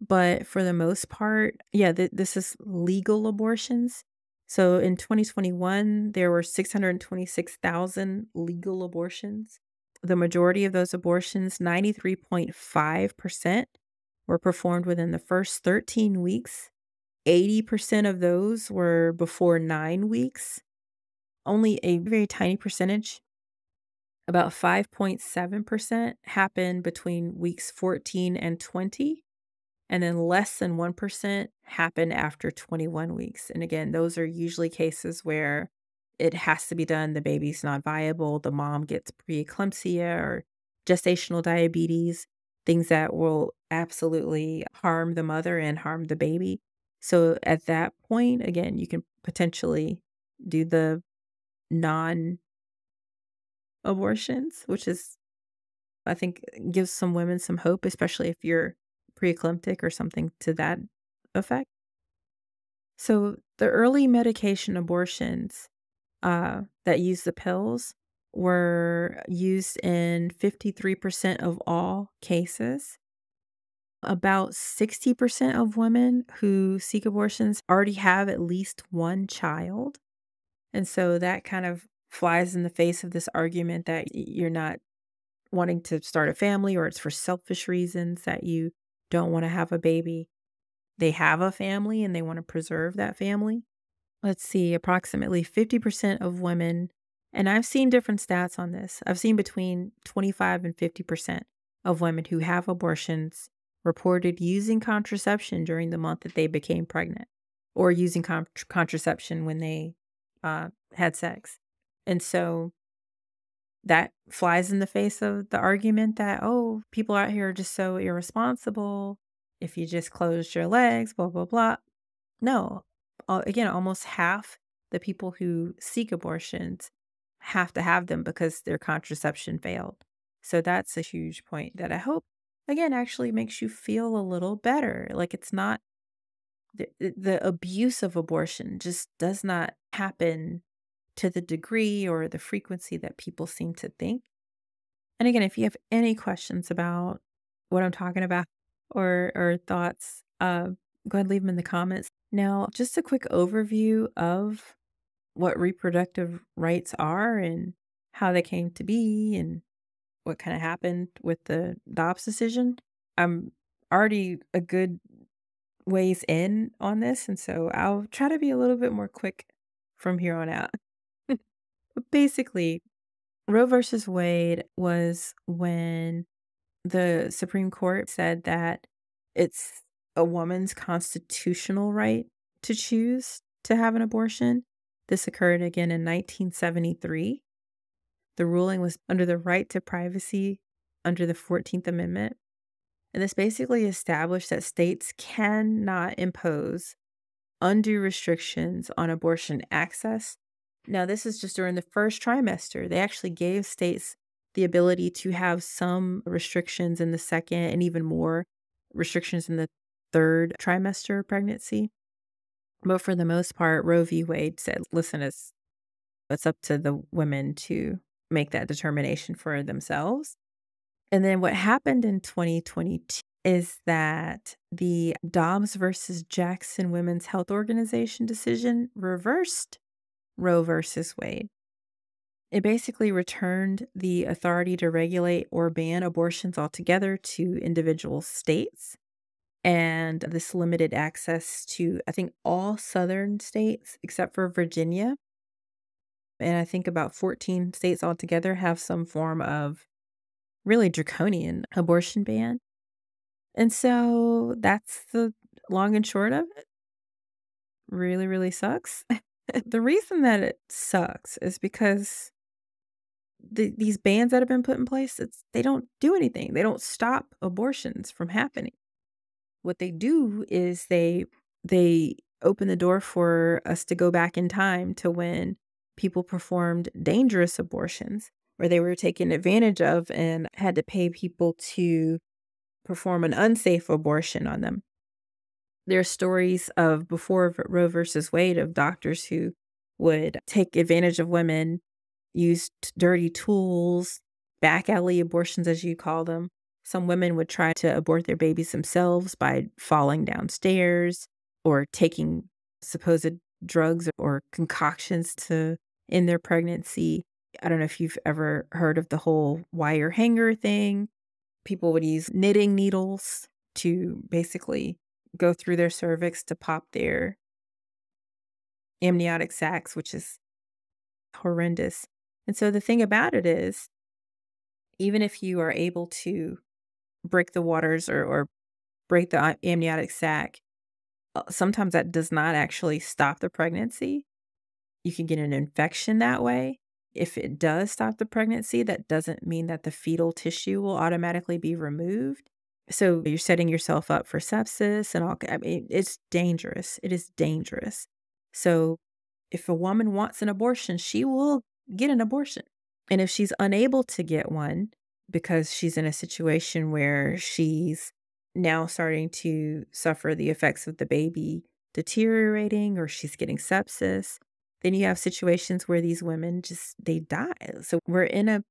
But for the most part, yeah, th- this is legal abortions. So in 2021, there were 626,000 legal abortions. The majority of those abortions, 93.5%, were performed within the first 13 weeks 80% of those were before nine weeks. Only a very tiny percentage, about 5.7%, happened between weeks 14 and 20. And then less than 1% happen after 21 weeks. And again, those are usually cases where it has to be done. The baby's not viable. The mom gets preeclampsia or gestational diabetes, things that will absolutely harm the mother and harm the baby. So at that point, again, you can potentially do the non abortions, which is, I think, gives some women some hope, especially if you're preeclamptic or something to that effect. So the early medication abortions uh, that use the pills were used in 53% of all cases about 60% of women who seek abortions already have at least one child. And so that kind of flies in the face of this argument that you're not wanting to start a family or it's for selfish reasons that you don't want to have a baby. They have a family and they want to preserve that family. Let's see, approximately 50% of women, and I've seen different stats on this. I've seen between 25 and 50% of women who have abortions reported using contraception during the month that they became pregnant or using con- contraception when they uh, had sex. And so that flies in the face of the argument that, oh, people out here are just so irresponsible. If you just closed your legs, blah, blah, blah. No, again, almost half the people who seek abortions have to have them because their contraception failed. So that's a huge point that I hope, again, actually makes you feel a little better. Like it's not the, the abuse of abortion just does not happen to the degree or the frequency that people seem to think. And again, if you have any questions about what I'm talking about or or thoughts, uh, go ahead and leave them in the comments. Now, just a quick overview of what reproductive rights are and how they came to be and what kind of happened with the Dobbs decision. I'm already a good ways in on this, and so I'll try to be a little bit more quick from here on out. Basically, Roe versus Wade was when the Supreme Court said that it's a woman's constitutional right to choose to have an abortion. This occurred again in 1973. The ruling was under the right to privacy under the 14th Amendment. And this basically established that states cannot impose undue restrictions on abortion access now, this is just during the first trimester. They actually gave states the ability to have some restrictions in the second and even more restrictions in the third trimester pregnancy. But for the most part, Roe v. Wade said, listen, it's, it's up to the women to make that determination for themselves. And then what happened in 2022 is that the Dobbs versus Jackson Women's Health Organization decision reversed Roe versus Wade. It basically returned the authority to regulate or ban abortions altogether to individual states. And this limited access to, I think, all southern states except for Virginia. And I think about 14 states altogether have some form of really draconian abortion ban. And so that's the long and short of it. Really, really sucks. the reason that it sucks is because the, these bans that have been put in place, it's, they don't do anything. They don't stop abortions from happening. What they do is they they open the door for us to go back in time to when people performed dangerous abortions where they were taken advantage of and had to pay people to perform an unsafe abortion on them. There are stories of before Roe versus Wade of doctors who would take advantage of women, use dirty tools, back alley abortions, as you call them. Some women would try to abort their babies themselves by falling downstairs or taking supposed drugs or concoctions to in their pregnancy. I don't know if you've ever heard of the whole wire hanger thing. People would use knitting needles to basically go through their cervix to pop their amniotic sacs, which is horrendous. And so the thing about it is, even if you are able to break the waters or, or break the amniotic sac, uh, sometimes that does not actually stop the pregnancy. You can get an infection that way. If it does stop the pregnancy, that doesn't mean that the fetal tissue will automatically be removed. So you're setting yourself up for sepsis and all. I mean, it's dangerous. It is dangerous. So if a woman wants an abortion, she will get an abortion. And if she's unable to get one because she's in a situation where she's now starting to suffer the effects of the baby deteriorating or she's getting sepsis, then you have situations where these women just they die. So we're in a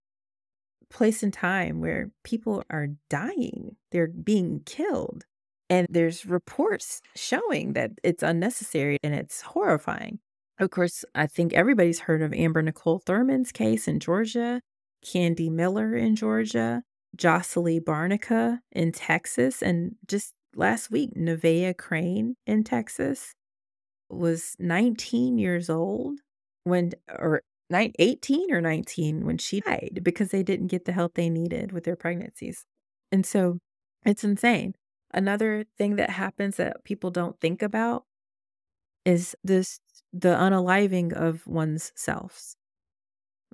place in time where people are dying, they're being killed. And there's reports showing that it's unnecessary and it's horrifying. Of course, I think everybody's heard of Amber Nicole Thurman's case in Georgia, Candi Miller in Georgia, Jocelyn Barnica in Texas, and just last week, Nevaeh Crane in Texas was 19 years old when, or 18 or 19 when she died because they didn't get the help they needed with their pregnancies. And so it's insane. Another thing that happens that people don't think about is this the unaliving of one's selves.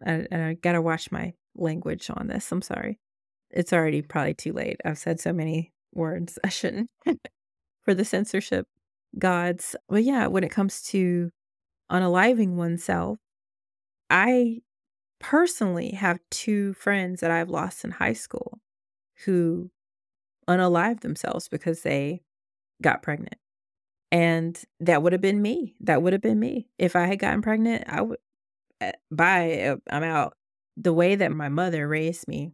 And, and I gotta watch my language on this. I'm sorry. It's already probably too late. I've said so many words. I shouldn't for the censorship gods. But yeah, when it comes to unaliving oneself, I personally have two friends that I've lost in high school who unalived themselves because they got pregnant. And that would have been me. That would have been me. If I had gotten pregnant, I would, eh, bye, uh, I'm out. The way that my mother raised me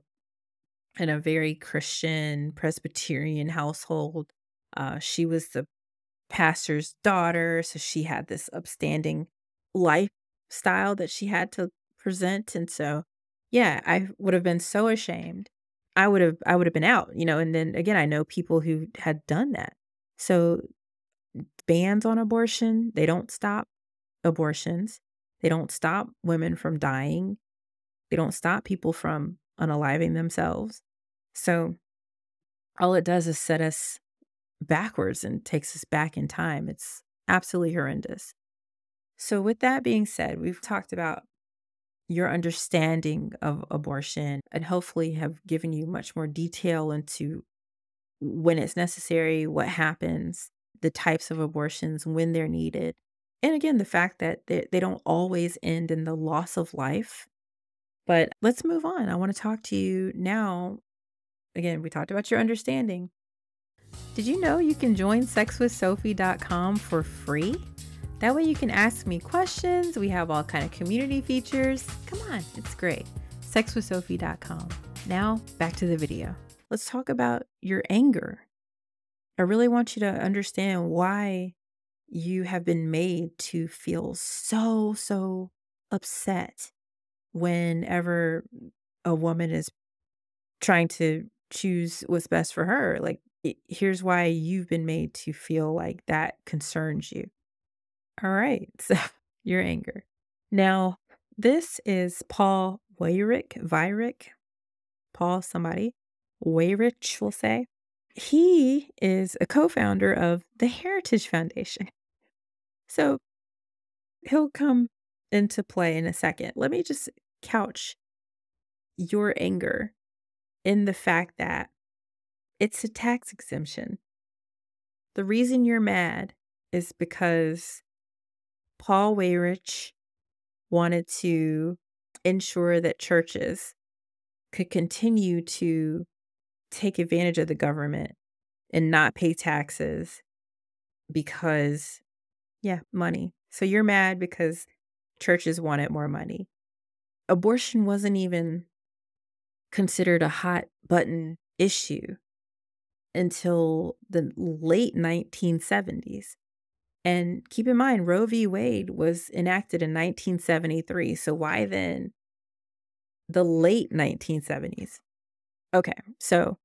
in a very Christian Presbyterian household, uh, she was the pastor's daughter. So she had this upstanding lifestyle that she had to present. And so, yeah, I would have been so ashamed. I would have, I would have been out, you know. And then again, I know people who had done that. So bans on abortion, they don't stop abortions. They don't stop women from dying. They don't stop people from unaliving themselves. So all it does is set us backwards and takes us back in time. It's absolutely horrendous. So, with that being said, we've talked about your understanding of abortion and hopefully have given you much more detail into when it's necessary, what happens, the types of abortions, when they're needed. And again, the fact that they, they don't always end in the loss of life. But let's move on. I want to talk to you now. Again, we talked about your understanding. Did you know you can join sexwithsophie.com for free? That way you can ask me questions. We have all kind of community features. Come on, it's great. sexwithsophie.com. Now, back to the video. Let's talk about your anger. I really want you to understand why you have been made to feel so, so upset whenever a woman is trying to choose what's best for her. Like, here's why you've been made to feel like that concerns you. All right. So, your anger. Now, this is Paul Weyrich, Weyrich, Paul somebody, Weyrich, we'll say. He is a co founder of the Heritage Foundation. So he'll come into play in a second. Let me just couch your anger in the fact that it's a tax exemption. The reason you're mad is because Paul Weyrich wanted to ensure that churches could continue to take advantage of the government and not pay taxes because, yeah, money. So you're mad because churches wanted more money. Abortion wasn't even considered a hot button issue until the late 1970s. And keep in mind, Roe v. Wade was enacted in 1973. So why then the late 1970s? Okay, so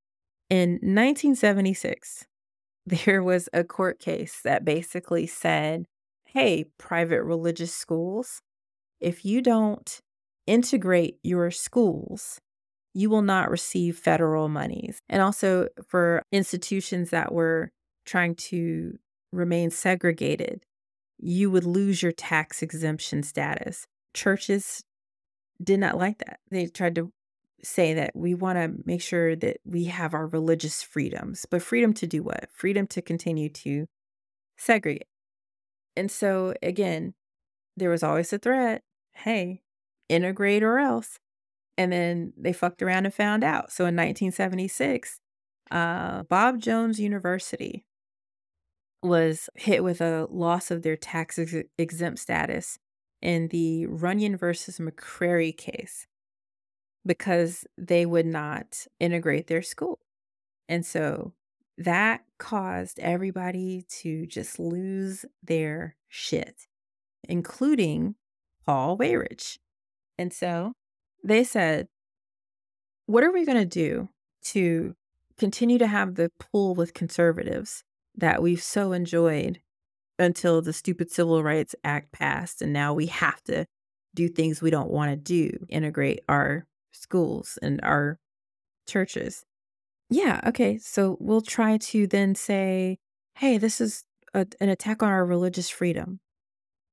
in 1976, there was a court case that basically said, hey, private religious schools, if you don't integrate your schools, you will not receive federal monies. And also for institutions that were trying to remain segregated, you would lose your tax exemption status. Churches did not like that. They tried to say that we want to make sure that we have our religious freedoms, but freedom to do what? Freedom to continue to segregate. And so, again, there was always a threat hey, integrate or else. And then they fucked around and found out. So in 1976, uh, Bob Jones University was hit with a loss of their tax ex- exempt status in the Runyon versus McCrary case because they would not integrate their school. And so that caused everybody to just lose their shit. including Paul Weyrich. And so they said, what are we going to do to continue to have the pull with conservatives that we've so enjoyed until the stupid Civil Rights Act passed? And now we have to do things we don't want to do, integrate our schools and our churches. Yeah, okay. So we'll try to then say, hey, this is a, an attack on our religious freedom.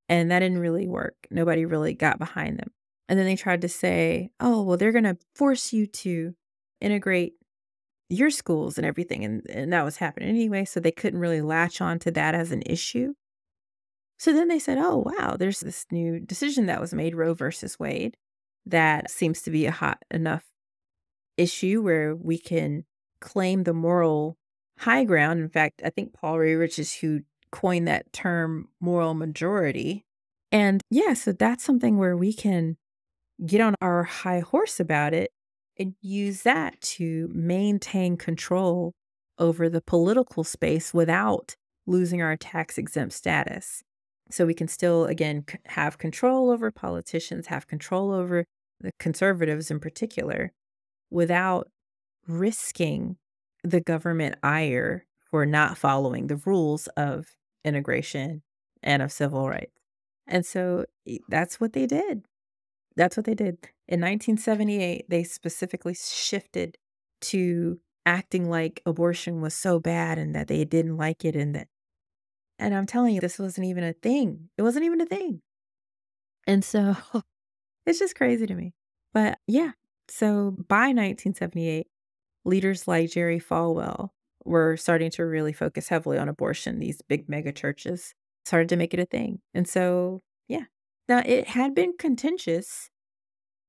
And that didn't really work. Nobody really got behind them. And then they tried to say, oh, well, they're going to force you to integrate your schools and everything. And, and that was happening anyway. So they couldn't really latch on to that as an issue. So then they said, oh, wow, there's this new decision that was made, Roe versus Wade, that seems to be a hot enough issue where we can claim the moral high ground. In fact, I think Paul Weyrich is who coined that term moral majority. And yeah, so that's something where we can get on our high horse about it and use that to maintain control over the political space without losing our tax exempt status. So we can still, again, have control over politicians, have control over the conservatives in particular, without risking the government ire for not following the rules of integration and of civil rights. And so that's what they did. That's what they did. In 1978, they specifically shifted to acting like abortion was so bad and that they didn't like it and that and I'm telling you this wasn't even a thing. It wasn't even a thing. And so it's just crazy to me. But yeah, so by 1978, leaders like Jerry Falwell were starting to really focus heavily on abortion. These big mega churches started to make it a thing. And so. Now, it had been contentious.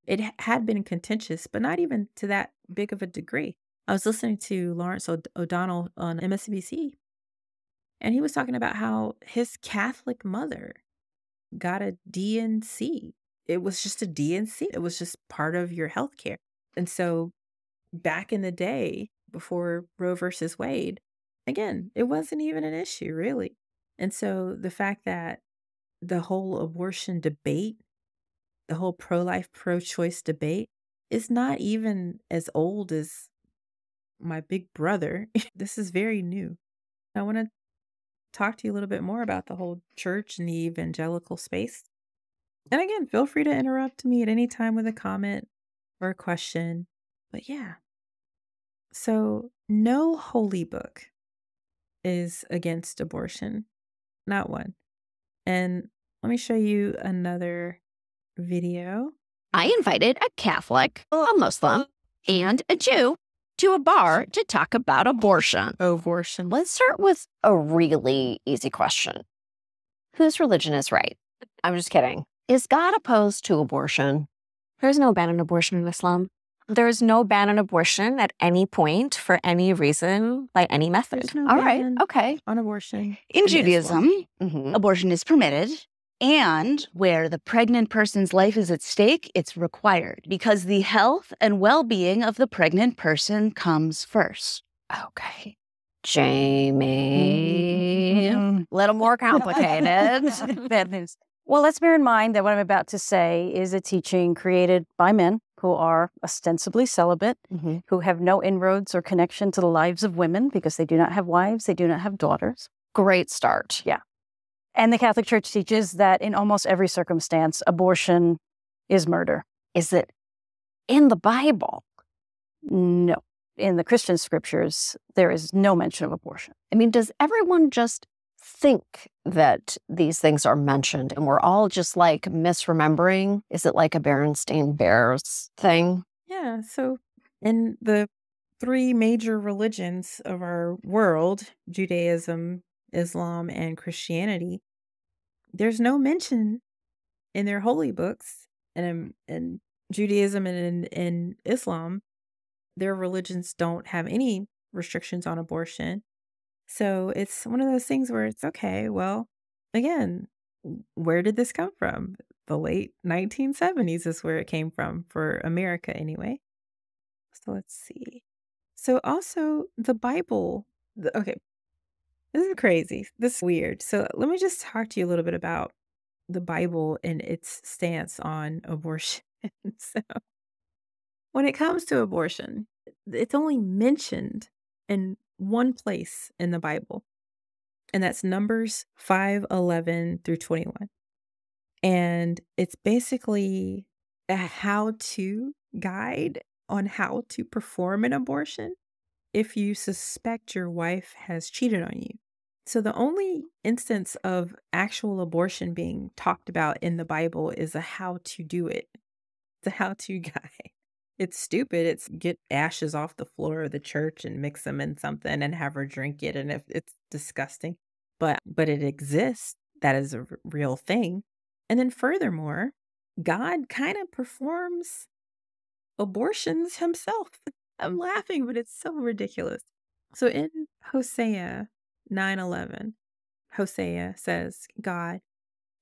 It had been contentious, but not even to that big of a degree. I was listening to Lawrence O'Donnell on MSNBC, and he was talking about how his Catholic mother got a D&C it was just a D&C. It was just part of your health care. And so back in the day before Roe versus Wade, again, it wasn't even an issue really. And so the fact that the whole abortion debate, the whole pro life, pro choice debate is not even as old as my big brother. this is very new. I want to talk to you a little bit more about the whole church and the evangelical space and again, feel free to interrupt me at any time with a comment or a question. But yeah. So, no holy book is against abortion. Not one. And let me show you another video. I invited a Catholic, a Muslim, and a Jew to a bar to talk about abortion. Abortion. Let's start with a really easy question Whose religion is right? I'm just kidding. Is God opposed to abortion? There's no ban on abortion in Islam. There's no ban on abortion at any point for any reason by any method. No All right. Okay. On abortion. In, in Judaism, mm-hmm. abortion is permitted. And where the pregnant person's life is at stake, it's required because the health and well being of the pregnant person comes first. Okay. Jamie. Mm-hmm. A little more complicated. Bad news. Well, let's bear in mind that what I'm about to say is a teaching created by men who are ostensibly celibate, mm-hmm. who have no inroads or connection to the lives of women because they do not have wives, they do not have daughters. Great start. Yeah. And the Catholic Church teaches that in almost every circumstance, abortion is murder. Is it in the Bible? No. In the Christian scriptures, there is no mention of abortion. I mean, does everyone just think that these things are mentioned and we're all just like misremembering? Is it like a Berenstain Bears thing? Yeah. So, in the three major religions of our world Judaism, Islam, and Christianity there's no mention in their holy books and in, Judaism and in, in Islam, their religions don't have any restrictions on abortion. So it's one of those things where it's okay, well, again, where did this come from? The late 1970s is where it came from for America, anyway. So let's see. So also the Bible, the, okay, this is crazy. This is weird. So let me just talk to you a little bit about the Bible and its stance on abortion. so, when it comes to abortion, it's only mentioned in one place in the Bible, and that's Numbers 5 11 through 21. And it's basically a how to guide on how to perform an abortion if you suspect your wife has cheated on you. So, the only instance of actual abortion being talked about in the Bible is a how to do it, the how to guide. It's stupid. It's get ashes off the floor of the church and mix them in something and have her drink it. And if it's disgusting, but but it exists. That is a real thing. And then furthermore, God kind of performs abortions himself. I'm laughing, but it's so ridiculous. So in Hosea 9:11, Hosea says, God,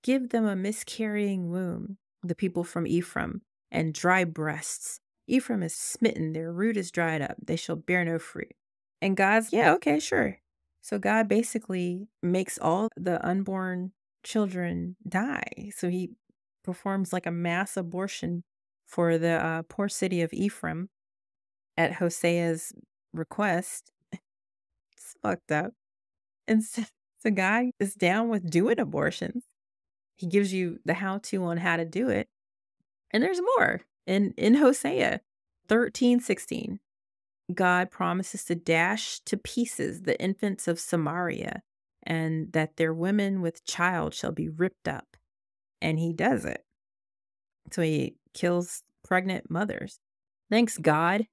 give them a miscarrying womb, the people from Ephraim, and dry breasts. Ephraim is smitten, their root is dried up, they shall bear no fruit. And God's, yeah, okay, sure. So God basically makes all the unborn children die. So he performs like a mass abortion for the uh, poor city of Ephraim at Hosea's request. it's fucked up. And so the guy is down with doing abortions. He gives you the how to on how to do it. And there's more in, in Hosea 13 16. God promises to dash to pieces the infants of Samaria, and that their women with child shall be ripped up. And he does it. So he kills pregnant mothers. Thanks, God.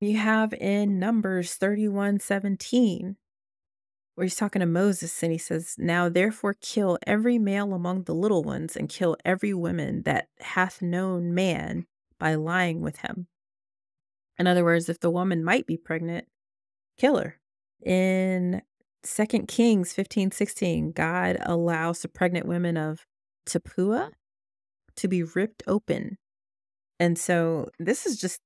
You have in Numbers 31 17, where he's talking to Moses and he says, Now therefore kill every male among the little ones, and kill every woman that hath known man by lying with him. In other words, if the woman might be pregnant, kill her. In 2 Kings 15 16, God allows the pregnant women of Tappuah to be ripped open. And so this is just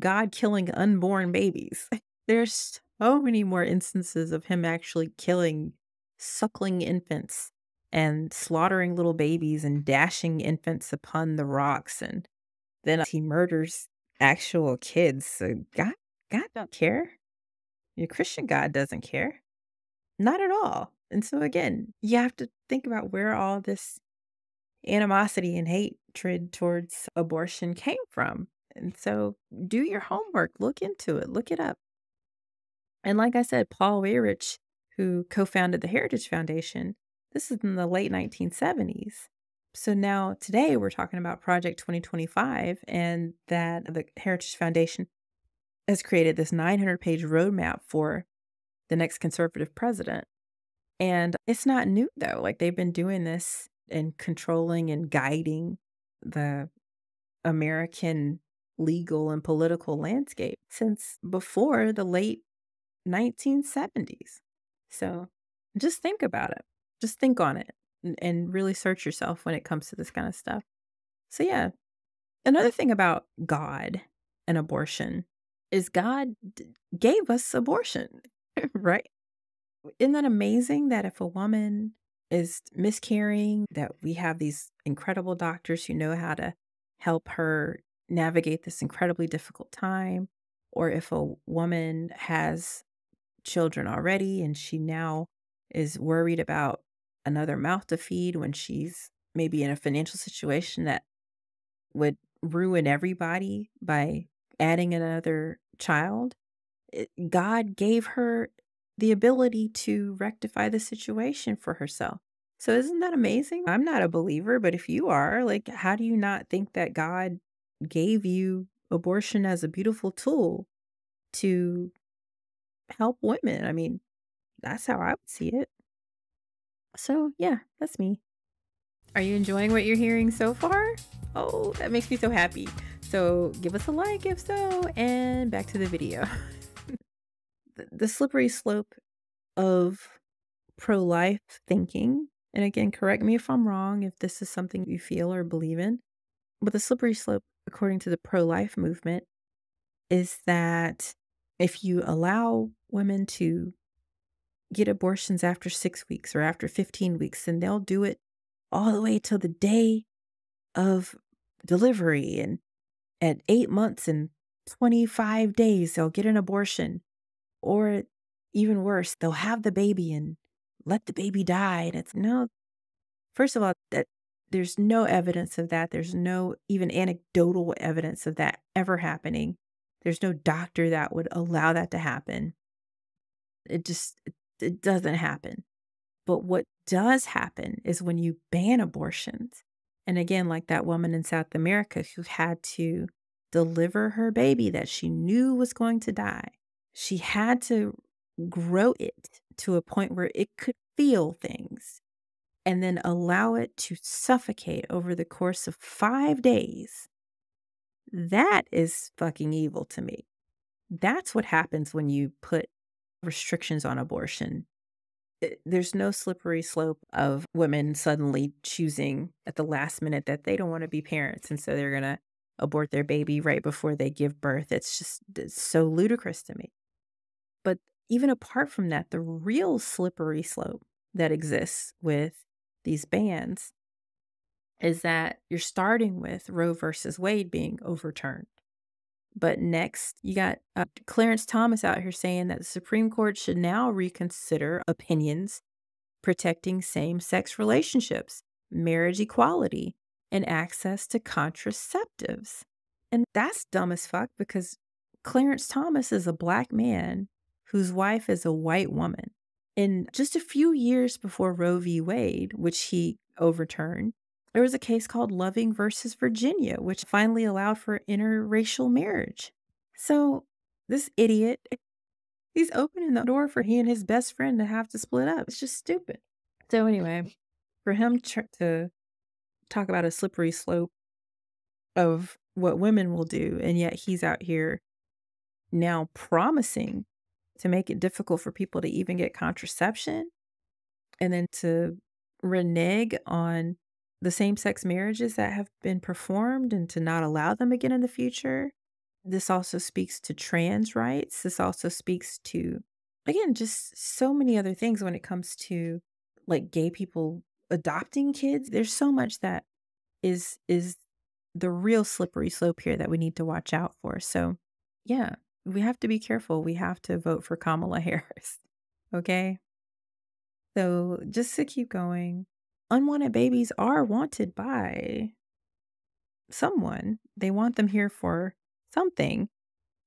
God killing unborn babies. There's so many more instances of him actually killing suckling infants and slaughtering little babies and dashing infants upon the rocks. And then uh, he murders actual kids. So God, God don't care. Your Christian God doesn't care. Not at all. And so again, you have to think about where all this animosity and hatred towards abortion came from. And so do your homework, look into it, look it up. And like I said, Paul Weyrich, who co founded the Heritage Foundation, this is in the late 1970s. So now today we're talking about Project 2025 and that the Heritage Foundation has created this 900 page roadmap for the next conservative president. And it's not new though. Like they've been doing this and controlling and guiding the American legal and political landscape since before the late 1970s. So just think about it. Just think on it and, and really search yourself when it comes to this kind of stuff. So, yeah. Another thing about God and abortion is God gave us abortion, right? Isn't that amazing that if a woman is miscarrying, that we have these incredible doctors who know how to help her navigate this incredibly difficult time? Or if a woman has children already and she now is worried about another mouth to feed when she's maybe in a financial situation that would ruin everybody by adding another child. God gave her the ability to rectify the situation for herself. So, isn't that amazing? I'm not a believer, but if you are, like, how do you not think that God gave you abortion as a beautiful tool to help women? I mean, that's how I would see it. So, yeah, that's me. Are you enjoying what you're hearing so far? Oh, that makes me so happy. So, give us a like if so, and back to the video. the, the slippery slope of pro life thinking, and again, correct me if I'm wrong if this is something you feel or believe in, but the slippery slope, according to the pro life movement, is that if you allow women to get abortions after six weeks or after 15 weeks, and they'll do it all the way till the day of delivery. And at eight months and 25 days, they'll get an abortion. Or even worse, they'll have the baby and let the baby die. And it's no, first of all, that there's no evidence of that. There's no even anecdotal evidence of that ever happening. There's no doctor that would allow that to happen. It just it, doesn't happen. But what does happen is when you ban abortions, and again, like that woman in South America who had to deliver her baby that she knew was going to die, she had to grow it to a point where it could feel things and then allow it to suffocate over the course of five days. That is fucking evil to me. That's what happens when you put restrictions on abortion. Eh, there's no slippery slope of women suddenly choosing at the last minute that they don't want to be parents. And so they're going to abort their baby right before they give birth. It's just it's so ludicrous to me. But even apart from that, the real slippery slope that exists with these bans is that you're starting with Roe versus Wade being overturned. But next, you got uh, Clarence Thomas out here saying that the Supreme Court should now reconsider opinions protecting same sex relationships, marriage equality, and access to contraceptives. And that's dumb as fuck because Clarence Thomas is a black man whose wife is a white woman. And just a few years before Roe v. Wade, which he overturned, there was a case called Loving versus Virginia, which finally allowed for interracial marriage. So this idiot, he's opening the door for he and his best friend to have to split up. It's just stupid. So anyway, for him to talk about a slippery slope of what women will do, and yet he's out here now promising to make it difficult for people to even get contraception and then to renege on the same sex marriages that have been performed and to not allow them again in the future. This also speaks to trans rights. This also speaks to, again, just so many other things when it comes to like gay people adopting kids. There's so much that is is the real slippery slope here that we need to watch out for. So, yeah, we have to be careful. We have to vote for Kamala Harris. Okay? So, just to keep going, unwanted babies are wanted by someone. They want them here for something.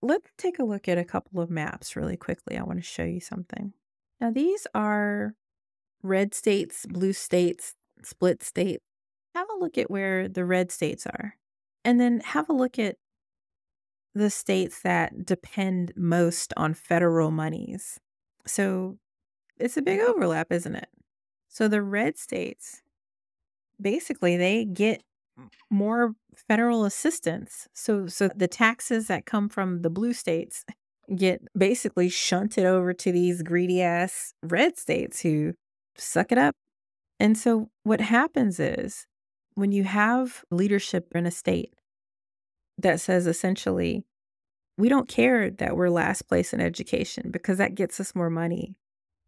Let's take a look at a couple of maps really quickly. I want to show you something. Now, these are red states, blue states, split states. Have a look at where the red states are. And then have a look at the states that depend most on federal monies. So it's a big overlap, isn't it? So the red states basically they get mm. more federal assistance. So so the taxes that come from the blue states get basically shunted over to these greedy ass red states who suck it up. And so what happens is when you have leadership in a state that says essentially we don't care that we're last place in education because that gets us more money.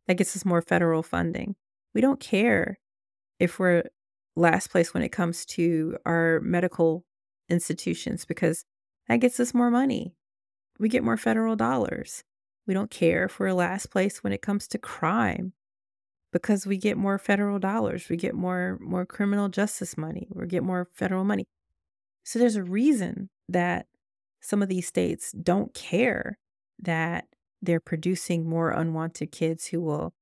That gets us more federal funding. We don't care if we're last place when it comes to our medical institutions because that gets us more money. We get more federal dollars. We don't care if we're last place when it comes to crime because we get more federal dollars. We get more more criminal justice money. We get more federal money. So there's a reason that some of these states don't care that they're producing more unwanted kids who will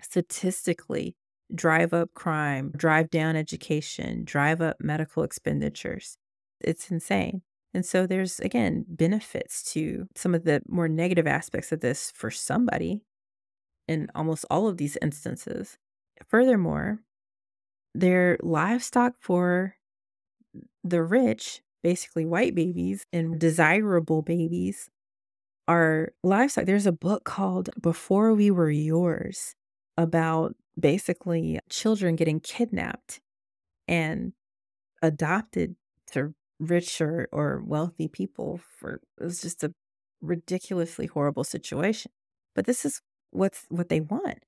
statistically drive up crime, drive down education, drive up medical expenditures. It's insane. And so there's, again, benefits to some of the more negative aspects of this for somebody in almost all of these instances. Furthermore, their livestock for the rich basically white babies and desirable babies are livestock. There's a book called Before We Were Yours about basically children getting kidnapped and adopted to rich or, or wealthy people for it was just a ridiculously horrible situation. But this is what's what they want.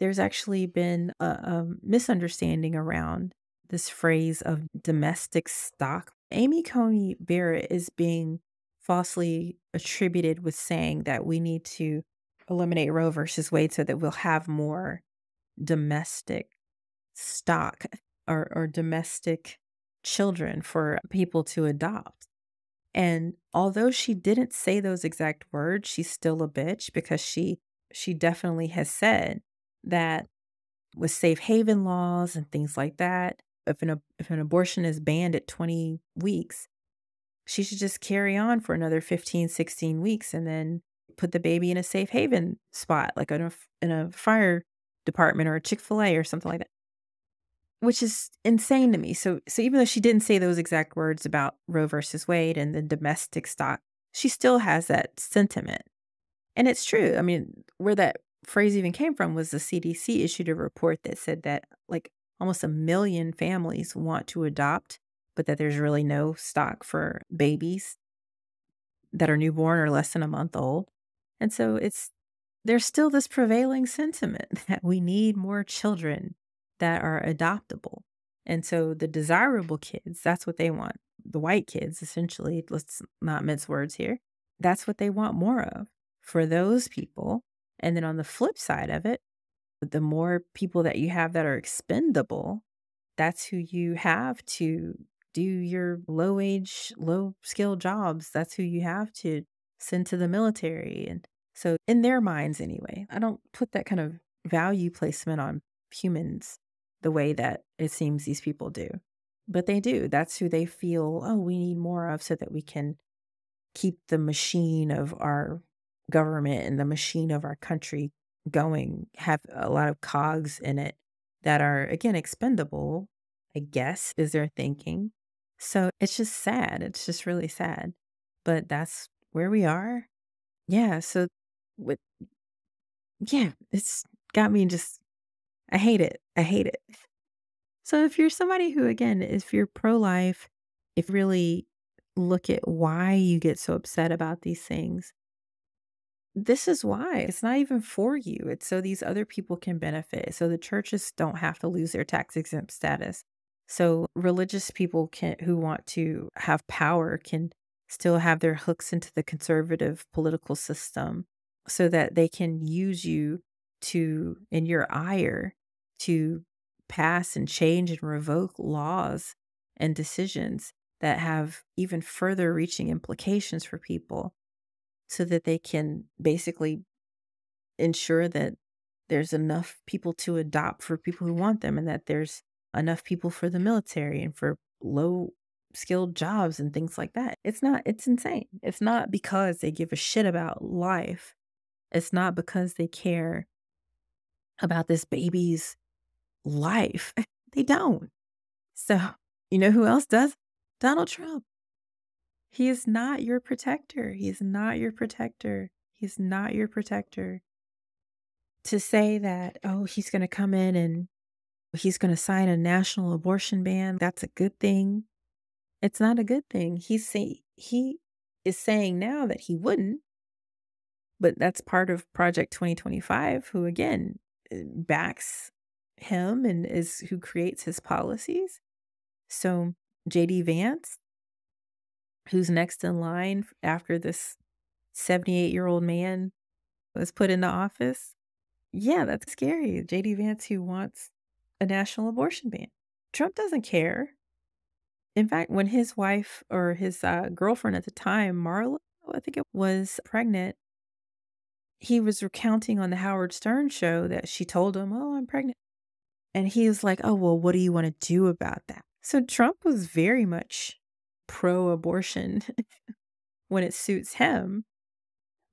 there's actually been a, a misunderstanding around this phrase of domestic stock. Amy Coney Barrett is being falsely attributed with saying that we need to eliminate Roe versus Wade so that we'll have more domestic stock or, or domestic children for people to adopt. And although she didn't say those exact words, she's still a bitch because she she definitely has said that with safe haven laws and things like that, if an if an abortion is banned at 20 weeks, she should just carry on for another 15, 16 weeks and then put the baby in a safe haven spot like in a in a fire department or a Chick-fil-A or something like that which is insane to me. So, so even though she didn't say those exact words about Roe versus Wade and the domestic stock, she still has that sentiment. And it's true. I mean, where that phrase even came from was the CDC issued a report that said that like almost a million families want to adopt, but that there's really no stock for babies that are newborn or less than a month old. And so it's there's still this prevailing sentiment that we need more children that are adoptable. And so the desirable kids, that's what they want. The white kids, essentially, let's not mince words here. That's what they want more of for those people. And then on the flip side of it, the more people that you have that are expendable, that's who you have to do your low wage, low skill jobs. That's who you have to send to the military. And so, in their minds, anyway, I don't put that kind of value placement on humans the way that it seems these people do. But they do. That's who they feel, oh, we need more of so that we can keep the machine of our government and the machine of our country going, have a lot of cogs in it that are, again, expendable, I guess, is their thinking. So it's just sad. It's just really sad. But that's where we are. Yeah. So, with, yeah, it's got me just I hate it. I hate it. So if you're somebody who, again, if you're pro life, if really look at why you get so upset about these things, this is why. It's not even for you. It's so these other people can benefit. So the churches don't have to lose their tax exempt status. So religious people can who want to have power can still have their hooks into the conservative political system so that they can use you to in your ire to pass and change and revoke laws and decisions that have even further reaching implications for people so that they can basically ensure that there's enough people to adopt for people who want them and that there's enough people for the military and for low skilled jobs and things like that. It's not, it's insane. It's not because they give a shit about life. It's not because they care about this baby's life. They don't. So, you know who else does? Donald Trump. He is not your protector. He is not your protector. He's not your protector. To say that, oh, he's going to come in and he's going to sign a national abortion ban, that's a good thing. It's not a good thing. He's say, he is saying now that he wouldn't, but that's part of Project 2025, who again eh, backs him and is who creates his policies. So JD Vance, who's next in line after this 78 year old man was put into office. Yeah, that's scary. JD Vance, who wants a national abortion ban. Trump doesn't care. In fact, when his wife or his uh, girlfriend at the time, Marla, I think it was pregnant, he was recounting on the Howard Stern show that she told him, Oh, I'm pregnant. And he was like, oh, well, what do you want to do about that? So Trump was very much pro abortion when it suits him.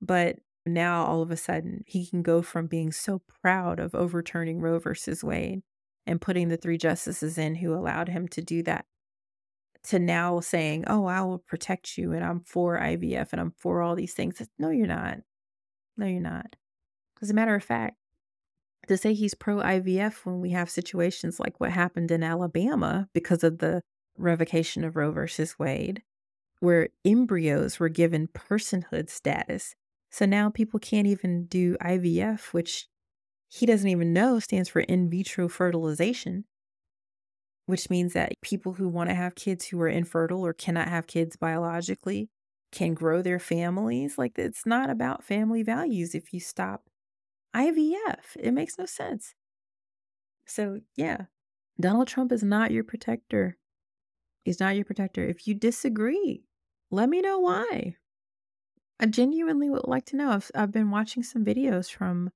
But now all of a sudden he can go from being so proud of overturning Roe versus Wade and putting the three justices in who allowed him to do that to now saying, oh, I will protect you and I'm for IVF and I'm for all these things. No, you're not. No, you're not. As a matter of fact, to say he's pro IVF when we have situations like what happened in Alabama because of the revocation of Roe versus Wade, where embryos were given personhood status. So now people can't even do IVF, which he doesn't even know stands for in vitro fertilization, which means that people who want to have kids who are infertile or cannot have kids biologically can grow their families. Like it's not about family values if you stop IVF. It makes no sense. So, yeah, Donald Trump is not your protector. He's not your protector. If you disagree, let me know why. I genuinely would like to know. I've, I've been watching some videos from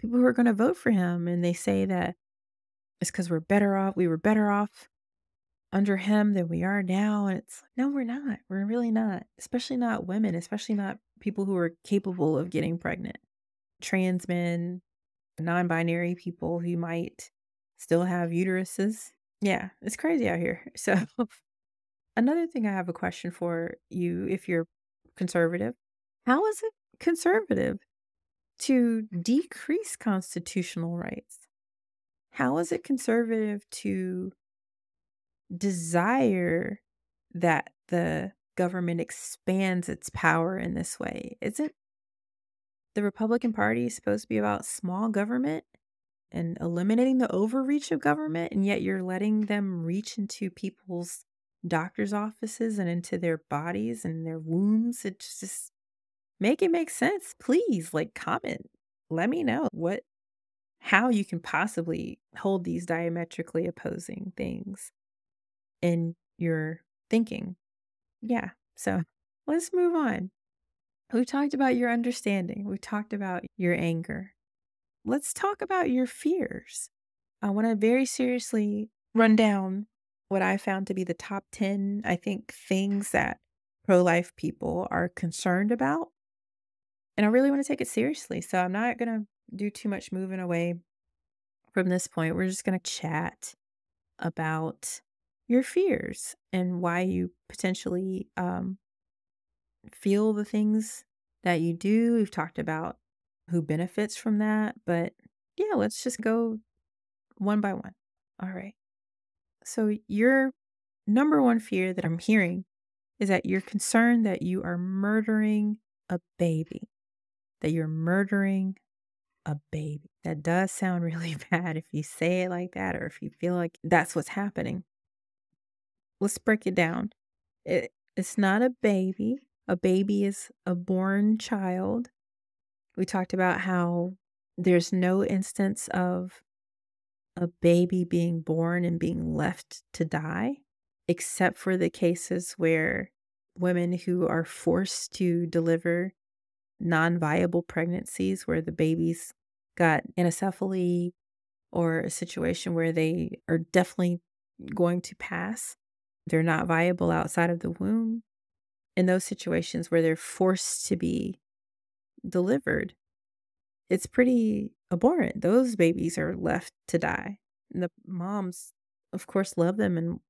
people who are going to vote for him, and they say that it's because we're better off. We were better off under him than we are now. And it's no, we're not. We're really not. Especially not women, especially not people who are capable of getting pregnant. Trans men, non binary people who might still have uteruses. Yeah, it's crazy out here. So, another thing I have a question for you if you're conservative how is it conservative to decrease constitutional rights? How is it conservative to desire that the government expands its power in this way? Isn't the Republican Party supposed to be about small government and eliminating the overreach of government, and yet you're letting them reach into people's doctor's offices and into their bodies and their wombs? It's just make it make sense. Please, like, comment. Let me know what, how you can possibly hold these diametrically opposing things in your thinking. Yeah. So let's move on. We talked about your understanding, we talked about your anger. Let's talk about your fears. I want to very seriously run down what I found to be the top 10, I think, things that pro life people are concerned about and I really want to take it seriously. So I'm not going to do too much moving away from this point. We're just going to chat about your fears and why you potentially um, feel the things that you do. We've talked about who benefits from that, but yeah, let's just go one by one. All right. So, your number one fear that I'm hearing is that you're concerned that you are murdering a baby that you're murdering a baby. That does sound really bad if you say it like that or if you feel like that's what's happening. Let's break it down. It, it's not a baby. A baby is a born child. We talked about how there's no instance of a baby being born and being left to die, except for the cases where women who are forced to deliver non viable pregnancies where the babies got anencephaly or a situation where they are definitely going to pass. They're not viable outside of the womb. In those situations where they're forced to be delivered, it's pretty abhorrent. Those babies are left to die. And the moms, of course, love them and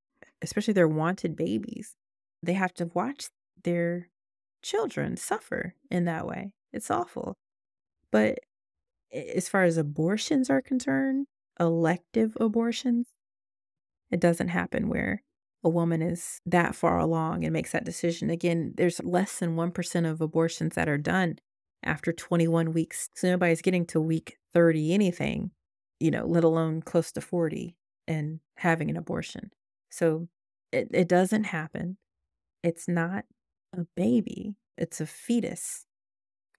especially their wanted babies. They have to watch their children suffer in that way. It's awful. But as far as abortions are concerned, elective abortions, it doesn't happen where a woman is that far along and makes that decision. Again, there's less than 1% of abortions that are done after 21 weeks. So nobody's getting to week 30 anything, you know, let alone close to 40 and having an abortion. So it, it doesn't happen. It's not a baby, it's a fetus.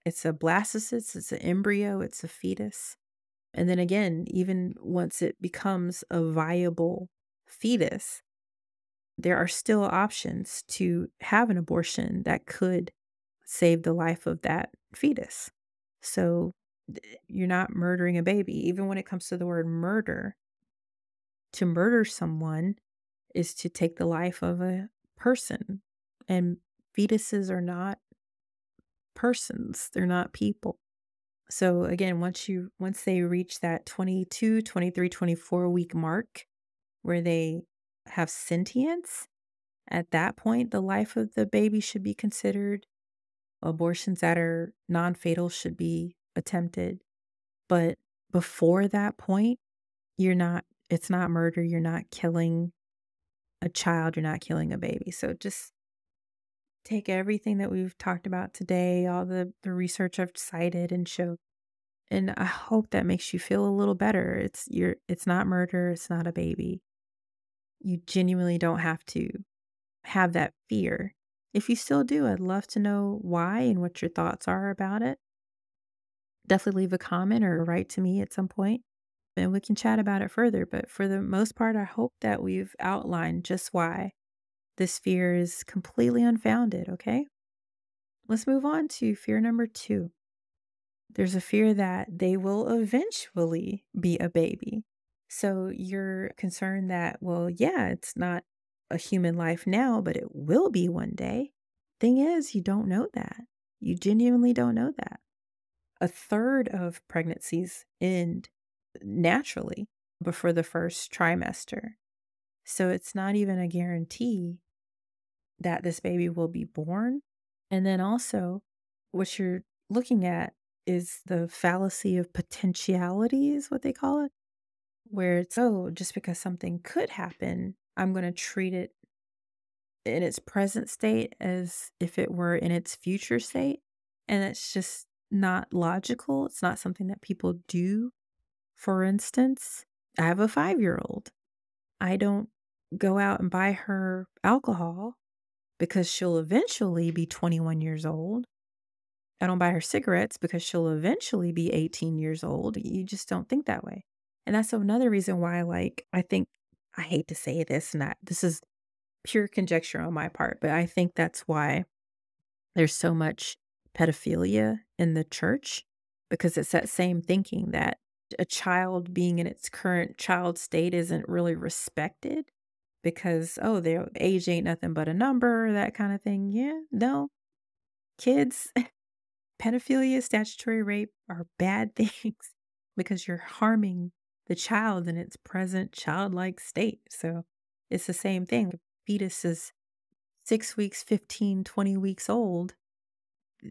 It's a blastocyst, it's an embryo, it's a fetus. And then again, even once it becomes a viable fetus, there are still options to have an abortion that could save the life of that fetus. So eh, you're not murdering a baby. Even when it comes to the word murder, to murder someone is to take the life of a person. And fetuses are not persons, they're not people. So again, once you once they reach that 22, 23, 24 week mark where they have sentience, at that point the life of the baby should be considered. Abortions that are non-fatal should be attempted. But before that point, you're not it's not murder, you're not killing a child, you're not killing a baby. So just take everything that we've talked about today, all the, the research I've cited and showed, And I hope that makes you feel a little better. It's you're it's not murder, it's not a baby. You genuinely don't have to have that fear. If you still do, I'd love to know why and what your thoughts are about it. Definitely leave a comment or write to me at some point and we can chat about it further. But for the most part, I hope that we've outlined just why this fear is completely unfounded, okay? Let's move on to fear number two. There's a fear that they will eventually be a baby. So you're concerned that, well, yeah, it's not a human life now, but it will be one day. Thing is, you don't know that. You genuinely don't know that. A third of pregnancies end naturally before the first trimester. So it's not even a guarantee that this baby will be born. And then also, what you're looking at is the fallacy of potentiality, is what they call it, where it's, oh, just because something could happen, I'm going to treat it in its present state as if it were in its future state. And it's just not logical. It's not something that people do. For instance, I have a five year old. I don't go out and buy her alcohol because she'll eventually be 21 years old. I don't buy her cigarettes because she'll eventually be 18 years old. You just don't think that way. And that's another reason why, like, I think I hate to say this and that this is pure conjecture on my part, but I think that's why there's so much pedophilia in the church because it's that same thinking that a child being in its current child state isn't really respected because oh their age ain't nothing but a number that kind of thing yeah no. Kids pedophilia statutory rape are bad things because you're harming the child in its present childlike state so it's the same thing. The fetus is six weeks 15 20 weeks old.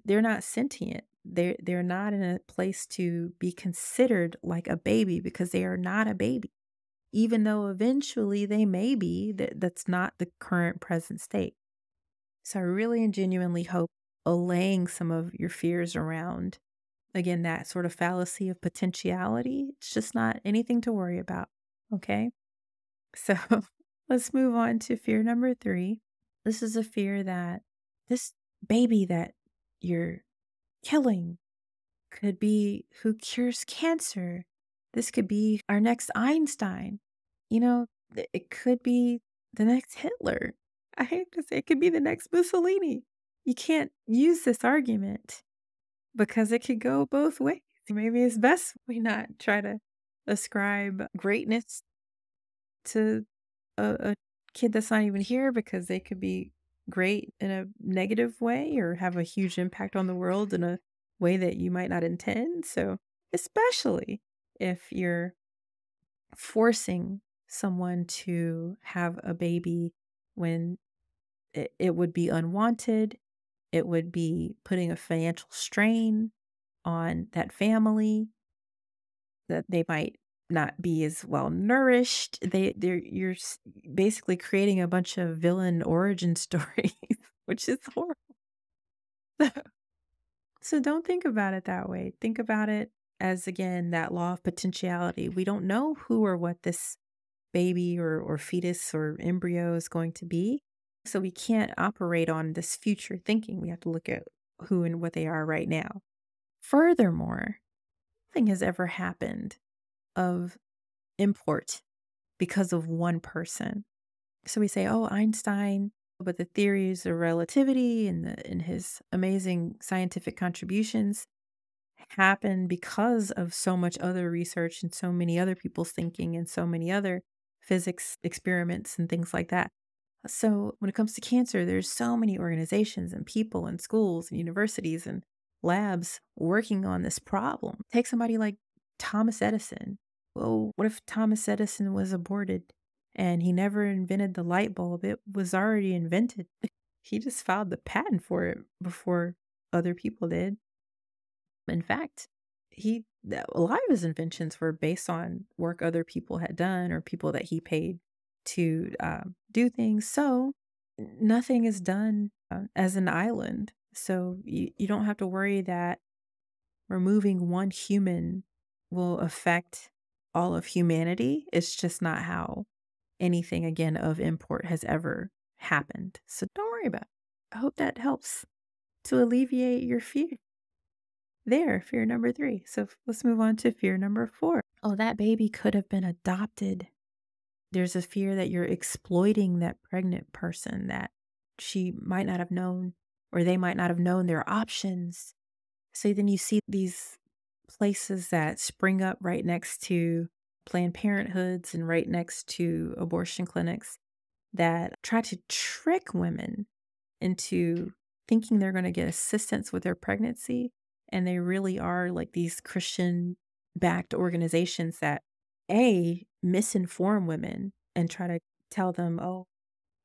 They're not sentient. They're they're not in a place to be considered like a baby because they are not a baby even though eventually they may be that that's not the current present state so i really and genuinely hope allaying some of your fears around again that sort of fallacy of potentiality it's just not anything to worry about okay so let's move on to fear number three this is a fear that this baby that you're killing, could be who cures cancer. This could be our next Einstein. You know, it could be the next Hitler. I hate to say it could be the next Mussolini. You can't use this argument because it could go both ways. Maybe it's best we not try to ascribe greatness to a, a kid that's not even here because they could be great in a negative way or have a huge impact on the world in a way that you might not intend. So, especially if you're forcing someone to have a baby when it, it would be unwanted, it would be putting a financial strain on that family that they might not be as well nourished. They they're you're basically creating a bunch of villain origin stories, which is horrible. so don't think about it that way. Think about it as again that law of potentiality. We don't know who or what this baby or or fetus or embryo is going to be. So we can't operate on this future thinking. We have to look at who and what they are right now. Furthermore, nothing has ever happened of import because of one person. So we say, oh, Einstein, but the theories of relativity and, the, and his amazing scientific contributions happen because of so much other research and so many other people's thinking and so many other physics experiments and things like that. So when it comes to cancer, there's so many organizations and people and schools and universities and labs working on this problem. Take somebody like Thomas Edison well, what if Thomas Edison was aborted and he never invented the light bulb? It was already invented. he just filed the patent for it before other people did. In fact, he a lot of his inventions were based on work other people had done or people that he paid to uh, do things. So nothing is done uh, as an island. So you, you don't have to worry that removing one human will affect all of humanity. It's just not how anything, again, of import has ever happened. So don't worry about it. I hope that helps to alleviate your fear. There, fear number three. So let's move on to fear number four. Oh, that baby could have been adopted. There's a fear that you're exploiting that pregnant person, that she might not have known or they might not have known their options. So then you see these places that spring up right next to Planned Parenthoods and right next to abortion clinics that try to trick women into thinking they're going to get assistance with their pregnancy. And they really are like these Christian backed organizations that A, misinform women and try to tell them, oh,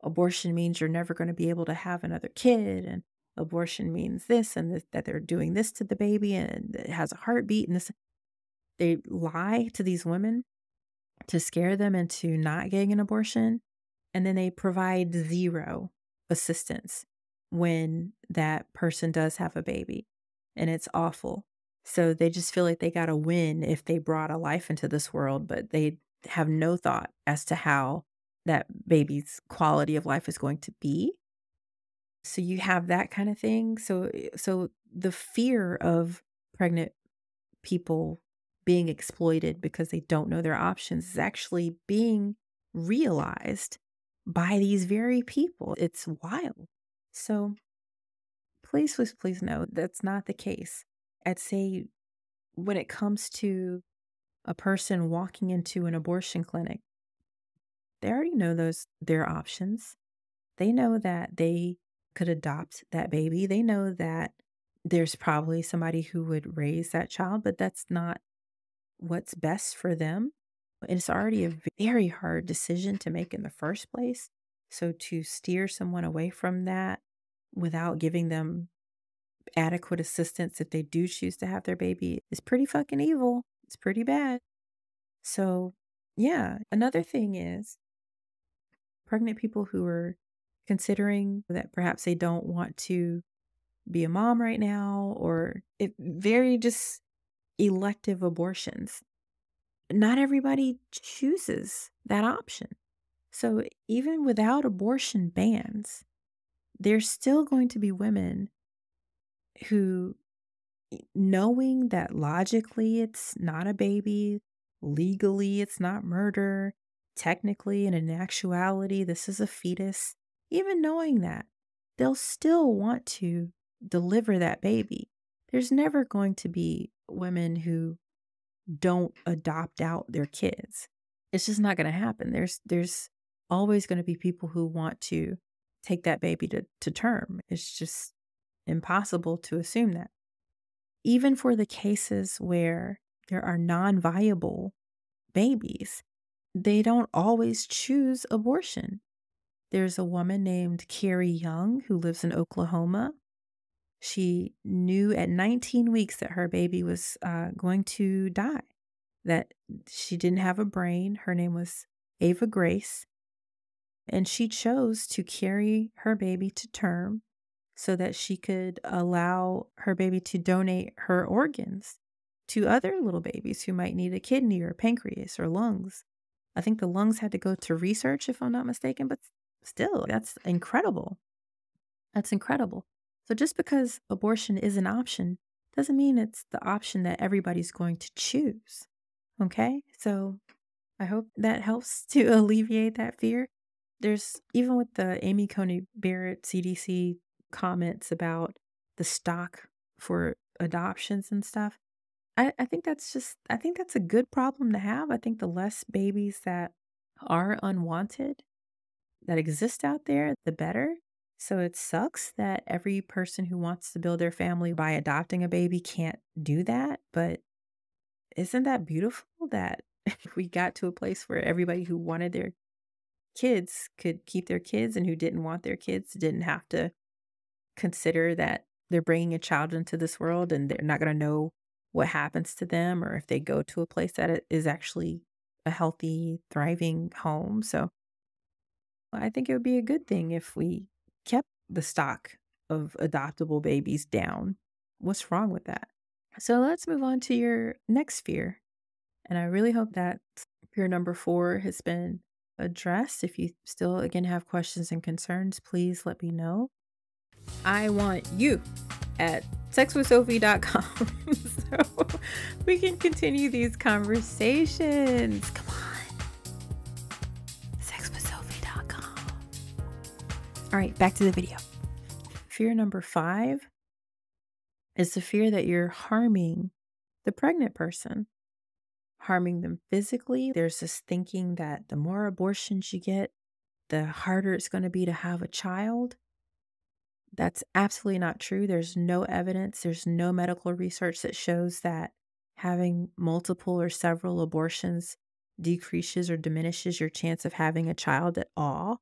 abortion means you're never going to be able to have another kid. And abortion means this and that they're doing this to the baby and it has a heartbeat and this. They lie to these women to scare them into not getting an abortion. And then they provide zero assistance when that person does have a baby. And it's awful. So they just feel like they got to win if they brought a life into this world, but they have no thought as to how that baby's quality of life is going to be. So you have that kind of thing. So eh, so the fear of pregnant people being exploited because they don't know their options is actually being realized by these very people. It's wild. So please, please, please know that's not the case. I'd say when it comes to a person walking into an abortion clinic, they already know those their options. They know that they could adopt that baby. They know that there's probably somebody who would raise that child, but that's not what's best for them. And it's already a very hard decision to make in the first place. So to steer someone away from that without giving them adequate assistance if they do choose to have their baby is pretty fucking evil. It's pretty bad. So, yeah. Another thing is pregnant people who are considering that perhaps they don't want to be a mom right now or it very just elective abortions. Not everybody chooses that option. So even without abortion bans, there's still going to be women who, knowing that logically it's not a baby, legally it's not murder, technically and in actuality this is a fetus, even knowing that, they'll still want to deliver that baby. There's never going to be women who don't adopt out their kids. It's just not going to happen. There's there's always going to be people who want to take that baby to, to term. It's just impossible to assume that. Even for the cases where there are non viable babies, they don't always choose abortion. There's a woman named Carrie Young who lives in Oklahoma. She knew at 19 weeks that her baby was uh, going to die, that she didn't have a brain. Her name was Ava Grace. And she chose to carry her baby to term so that she could allow her baby to donate her organs to other little babies who might need a kidney or pancreas or lungs. I think the lungs had to go to research, if I'm not mistaken, but still, that's incredible. That's incredible. So just because abortion is an option doesn't mean it's the option that everybody's going to choose. Okay? So I hope that helps to alleviate that fear. There's even with the Amy Coney Barrett CDC comments about the stock for adoptions and stuff. I, I think that's just, I think that's a good problem to have. I think the less babies that are unwanted that exist out there, the better. So it sucks that every person who wants to build their family by adopting a baby can't do that. But isn't that beautiful that we got to a place where everybody who wanted their kids could keep their kids and who didn't want their kids didn't have to consider that they're bringing a child into this world and they're not going to know what happens to them or if they go to a place that is actually a healthy, thriving home. So I think it would be a good thing if we kept the stock of adoptable babies down. What's wrong with that? So let's move on to your next fear. And I really hope that fear number four has been addressed. If you still, again, have questions and concerns, please let me know. I want you at sexwithsophie.com so we can continue these conversations. Come on. Sexwithsophie.com. All right, back to the video. Fear number five is the fear that you're harming the pregnant person, harming them physically. There's this thinking that the more abortions you get, the harder it's going to be to have a child. That's absolutely not true. There's no evidence, there's no medical research that shows that having multiple or several abortions decreases or diminishes your chance of having a child at all.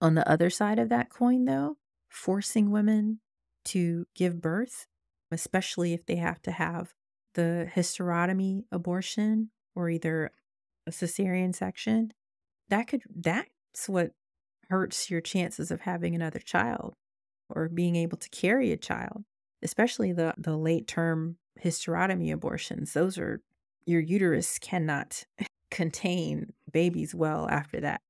On the other side of that coin, though, forcing women to give birth, especially if they have to have the hysterectomy abortion or either a cesarean section, that could that's what hurts your chances of having another child or being able to carry a child, especially the, the late term hysterectomy abortions. Those are your uterus cannot contain babies well after that.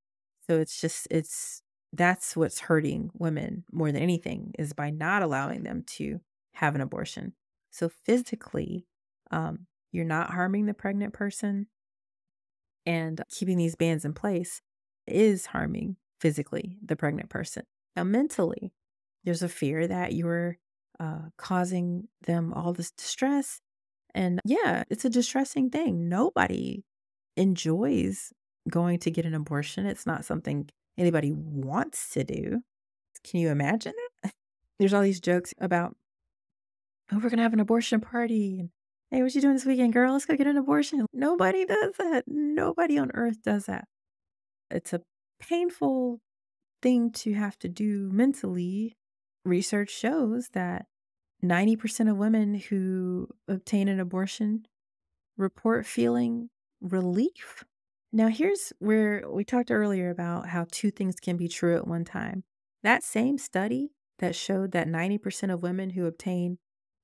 So it's just, it's that's what's hurting women more than anything is by not allowing them to have an abortion. So physically, um, you're not harming the pregnant person, and keeping these bans in place is harming physically the pregnant person. Now, mentally, there's a fear that you're uh, causing them all this distress. And yeah, it's a distressing thing. Nobody enjoys going to get an abortion. It's not something anybody wants to do. Can you imagine? There's all these jokes about, oh, we're going to have an abortion party. And hey, what you doing this weekend, girl? Let's go get an abortion. Nobody does that. Nobody on earth does that. It's a painful thing to have to do mentally research shows that 90% of women who obtain an abortion report feeling relief. Now, here's where we talked earlier about how two things can be true at one time. That same study that showed that 90% of women who obtain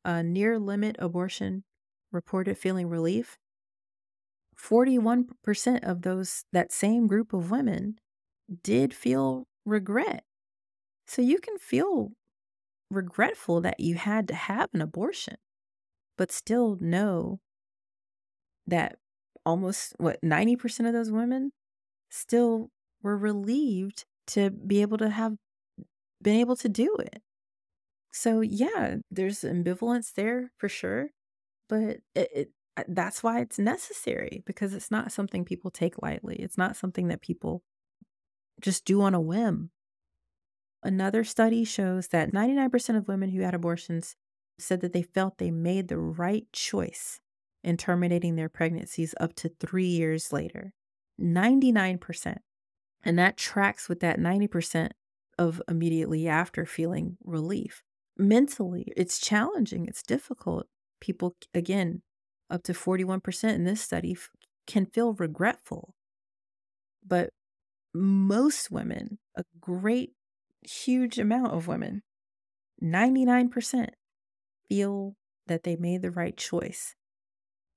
a near limit abortion reported feeling relief. 41% of those that same group of women did feel regret. So you can feel regretful that you had to have an abortion, but still know that almost what 90% of those women still were relieved to be able to have been able to do it. So, yeah, there's ambivalence there for sure, but it, it, uh, that's why it's necessary because it's not something people take lightly. It's not something that people just do on a whim. Another study shows that 99% of women who had abortions said that they felt they made the right choice in terminating their pregnancies up to three years later. 99%. And that tracks with that 90% of immediately after feeling relief. Mentally, it's challenging, it's difficult. People, again, up to 41% in this study can feel regretful. But most women, a great huge amount of women, 99%, feel that they made the right choice.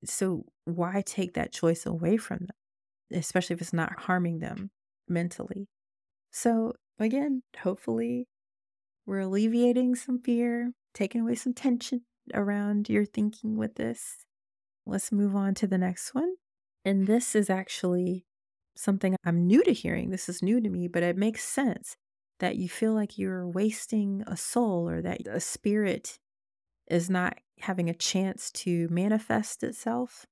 So, why take that choice away from them, especially if it's not harming them mentally? So, again, hopefully, we're alleviating some fear, taking away some tension around your thinking with this. Let's move on to the next one. And this is actually something I'm new to hearing. This is new to me, but it makes sense that you feel like you're wasting a soul or that a spirit is not having a chance to manifest itself.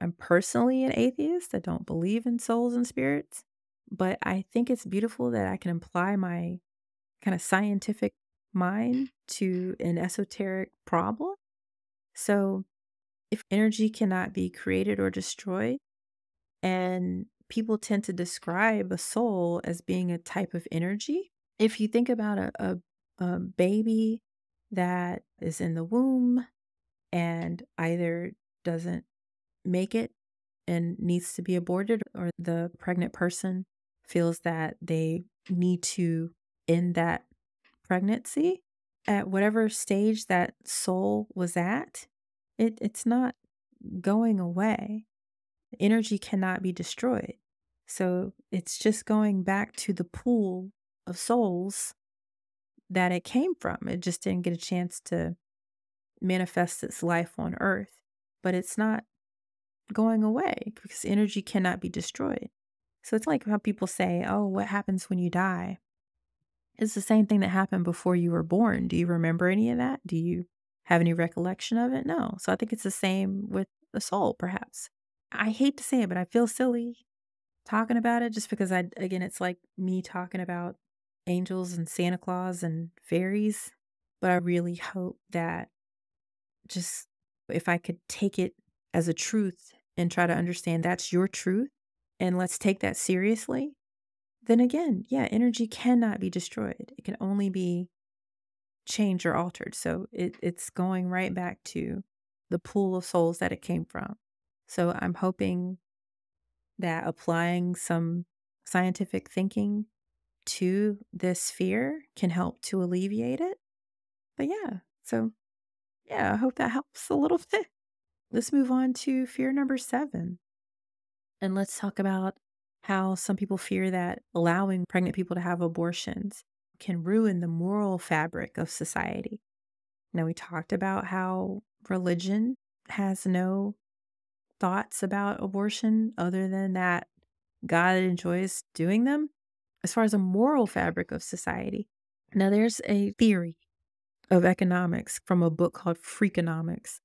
I'm personally an atheist. I don't believe in souls and spirits, but I think it's beautiful that I can apply my kind of scientific mind to an esoteric problem. So, if energy cannot be created or destroyed, and people tend to describe a soul as being a type of energy, if you think about a, a, a baby that is in the womb and either doesn't make it and needs to be aborted, or the pregnant person feels that they need to end that pregnancy at whatever stage that soul was at, it, it's not going away. Energy cannot be destroyed. So it's just going back to the pool of souls that it came from. It just didn't get a chance to manifest its life on earth, but it's not going away because energy cannot be destroyed. So it's like how people say, oh, what happens when you die? It's the same thing that happened before you were born. Do you remember any of that? Do you have any recollection of it? No. So I think it's the same with the soul, perhaps. I hate to say it, but I feel silly talking about it just because I, again, it's like me talking about angels and Santa Claus and fairies. But I really hope that just if I could take it as a truth and try to understand that's your truth and let's take that seriously, then again, yeah, energy cannot be destroyed. It can only be changed or altered. So it, it's going right back to the pool of souls that it came from. So I'm hoping that applying some scientific thinking to this fear can help to alleviate it. But yeah, so yeah, I hope that helps a little bit. Let's move on to fear number seven. And let's talk about how some people fear that allowing pregnant people to have abortions can ruin the moral fabric of society. Now, we talked about how religion has no thoughts about abortion other than that God enjoys doing them. As far as a moral fabric of society, now there's a theory of economics from a book called Freakonomics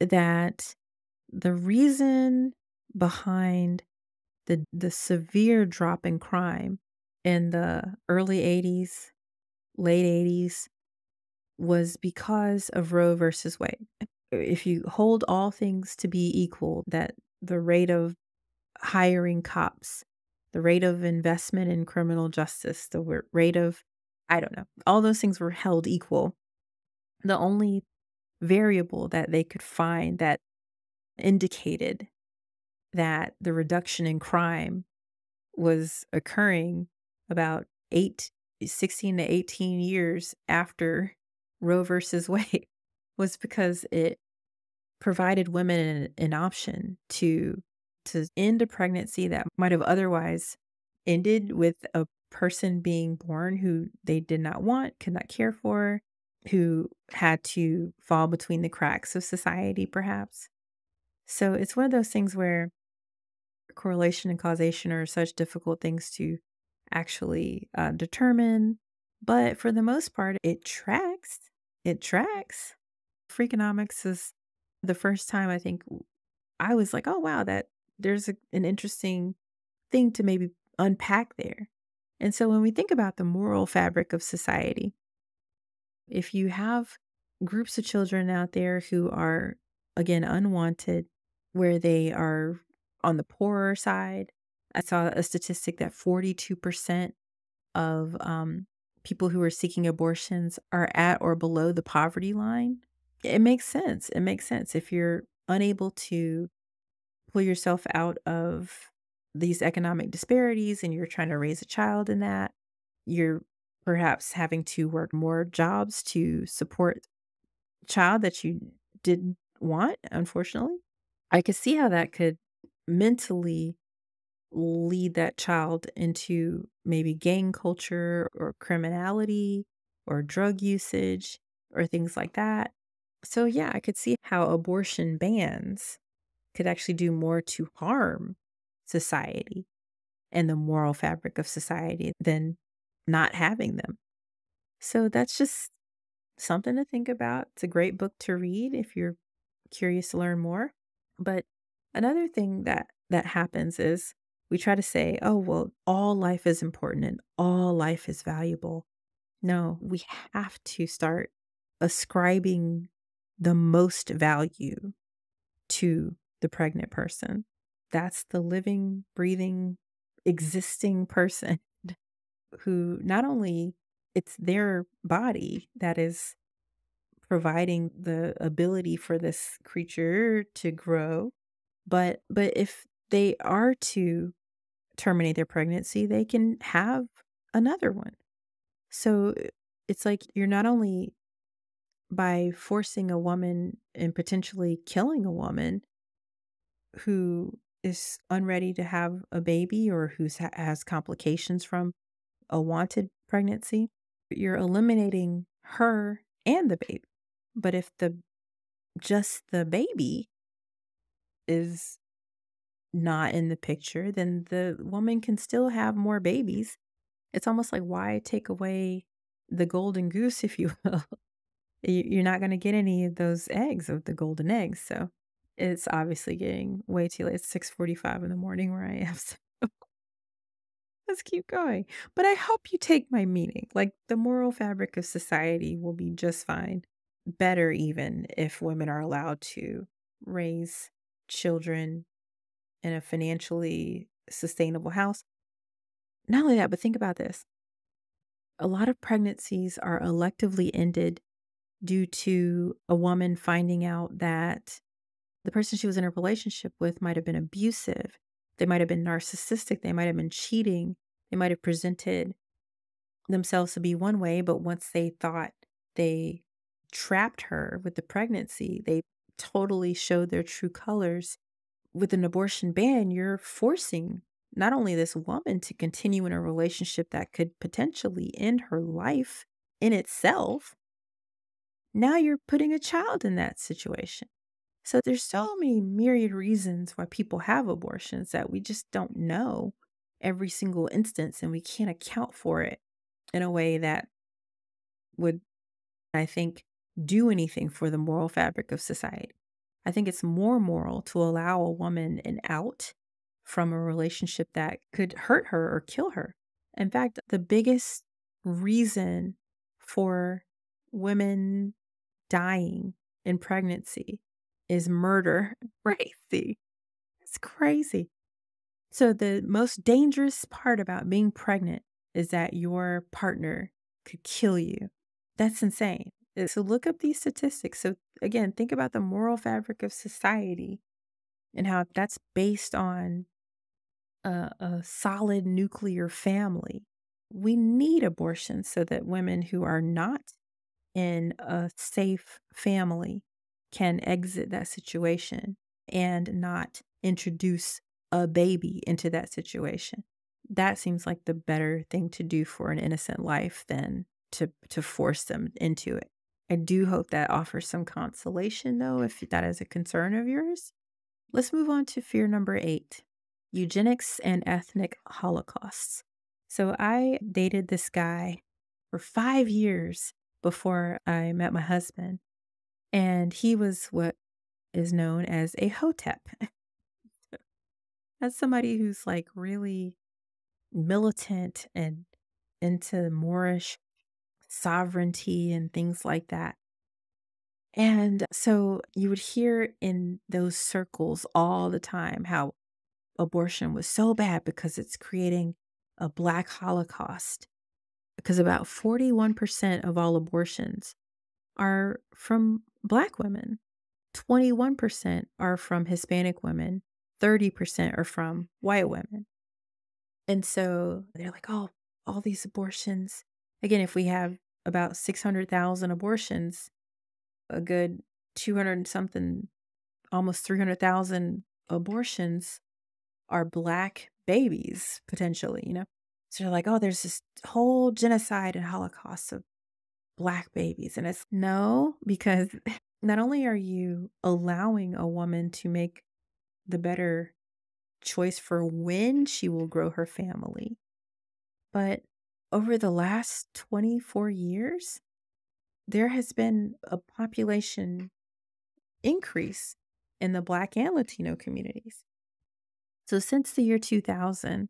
that the reason behind the the severe drop in crime in the early 80s, late 80s was because of Roe versus Wade. If you hold all things to be equal, that the rate of hiring cops, the rate of investment in criminal justice, the rate of, I don't know, all those things were held equal. The only variable that they could find that indicated that the reduction in crime was occurring about eight, 16 to 18 years after Roe versus Wade was because it provided women an, an option to to end a pregnancy that might have otherwise ended with a person being born who they did not want, could not care for, who had to fall between the cracks of society, perhaps. So it's one of those things where correlation and causation are such difficult things to actually uh, determine. But for the most part, it tracks. It tracks. Freakonomics is the first time I think I was like, oh, wow, that there's a, an interesting thing to maybe unpack there. And so when we think about the moral fabric of society, if you have groups of children out there who are, again, unwanted, where they are on the poorer side, I saw a statistic that 42% of um, people who are seeking abortions are at or below the poverty line. It makes sense. It makes sense. If you're unable to pull yourself out of these economic disparities and you're trying to raise a child in that, you're perhaps having to work more jobs to support child that you didn't want, unfortunately. I could see how that could mentally lead that child into maybe gang culture or criminality or drug usage or things like that. So, yeah, I could see how abortion bans could actually do more to harm society and the moral fabric of society than not having them. So, that's just something to think about. It's a great book to read if you're curious to learn more. But another thing that that happens is we try to say, oh, well, all life is important and all life is valuable. No, we have to start ascribing the most value to the pregnant person. That's the living, breathing, existing person who not only it's their body that is providing the ability for this creature to grow but but if they are to terminate their pregnancy, they can have another one. So it's like you're not only by forcing a woman and potentially killing a woman who is unready to have a baby or who has complications from a wanted pregnancy, you're eliminating her and the baby. But if the just the baby is not in the picture, then the woman can still have more babies. It's almost like why take away the golden goose, if you will? You're not going to get any of those eggs of the golden eggs. So it's obviously getting way too late. It's six forty-five in the morning where I am. So let's keep going. But I hope you take my meaning. Like the moral fabric of society will be just fine. Better even if women are allowed to raise children in a financially sustainable house. Not only that, but think about this. A lot of pregnancies are electively ended due to a woman finding out that the person she was in a relationship with might have been abusive. They might have been narcissistic. They might have been cheating. They might have presented themselves to be one way, but once they thought they trapped her with the pregnancy, they totally show their true colors. With an abortion ban, you're forcing not only this woman to continue in a relationship that could potentially end her life in itself, now you're putting a child in that situation. So there's so many myriad reasons why people have abortions that we just don't know every single instance and we can't account for it in a way that would I think do anything for the moral fabric of society. I think it's more moral to allow a woman an out from a relationship that could hurt her or kill her. In fact, the biggest reason for women dying in pregnancy is murder. Crazy. It's crazy. So, the most dangerous part about being pregnant is that your partner could kill you. That's insane. Uh, so, look up these statistics. So, again, think about the moral fabric of society and how that's based on a, a solid nuclear family. We need abortion so that women who are not in a safe family can exit that situation and not introduce a baby into that situation. That seems like the better thing to do for an innocent life than to to force them into it. I do hope that offers some consolation though if that is a concern of yours. Let's move on to fear number 8. Eugenics and ethnic holocausts. So I dated this guy for 5 years before I met my husband. And he was what is known as a hotep. That's somebody who's like really militant and into Moorish sovereignty and things like that. And so you would hear in those circles all the time how abortion was so bad because it's creating a black holocaust because about 41% of all abortions are from Black women, 21% are from Hispanic women, 30% are from white women. And so they're like, oh, all these abortions. Again, if we have about 600,000 abortions, a good 200 something, almost 300,000 abortions are Black babies, potentially, you know? So they're like, oh, there's this whole genocide and Holocaust of black babies. And it's no, because not only are you allowing a woman to make the better choice for when she will grow her family, but over the last 24 years, there has been a population increase in the Black and Latino communities. So, since the year 2000,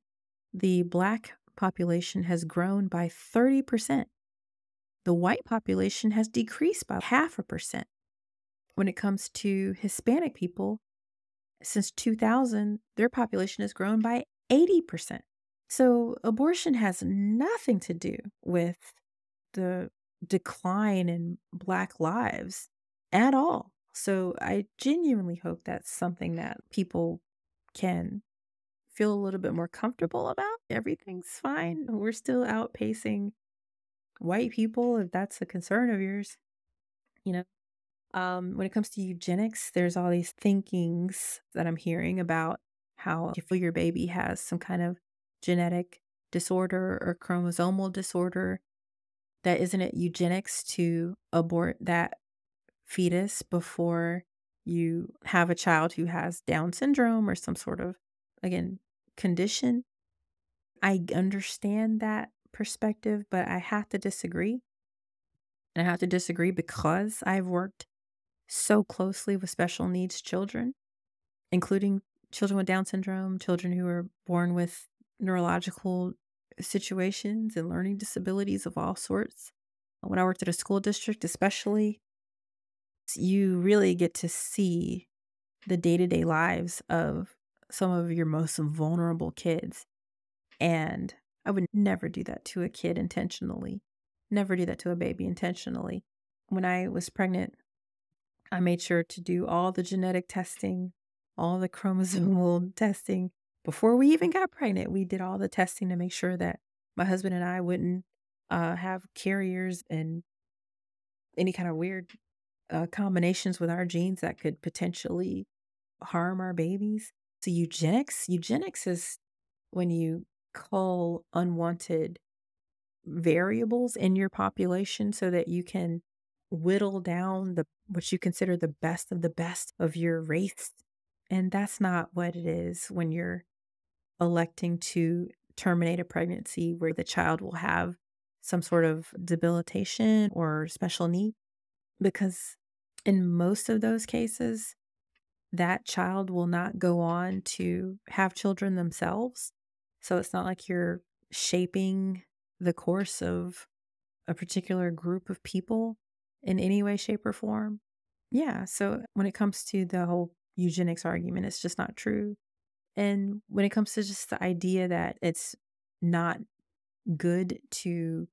the Black population has grown by 30%. The white population has decreased by half a percent. When it comes to Hispanic people, since 2000, their population has grown by 80%. So abortion has nothing to do with the decline in Black lives at all. So I genuinely hope that's something that people can feel a little bit more comfortable about. Everything's fine. We're still outpacing white people if that's a concern of yours. You know, um, when it comes to eugenics, there's all these thinkings that I'm hearing about how if your baby has some kind of genetic disorder or chromosomal disorder, that isn't it eugenics to abort that fetus before you have a child who has Down syndrome or some sort of, again, condition. I understand that perspective, but I have to disagree. And I have to disagree because I've worked so closely with special needs children, including children with Down syndrome, children who are born with neurological situations and learning disabilities of all sorts. Uh, when I worked at a school district, especially, you really get to see the day to day lives of some of your most vulnerable kids. And I would never do that to a kid intentionally, never do that to a baby intentionally. When I was pregnant, I made sure to do all the genetic testing, all the chromosomal testing. Before we even got pregnant, we did all the testing to make sure that my husband and I wouldn't uh, have carriers and any kind of weird uh, combinations with our genes that could potentially harm our babies. So, eugenics, eugenics is when you cull unwanted variables in your population so that you can whittle down the what you consider the best of the best of your race. And that's not what it is when you're electing to terminate a pregnancy where the child will have some sort of debilitation or special need. Because in most of those cases, that child will not go on to have children themselves. So it's not like you're shaping the course of a particular group of people in any way, shape, or form. Yeah. So when it comes to the whole eugenics argument, it's just not true. And when it comes to just the idea that it's not good to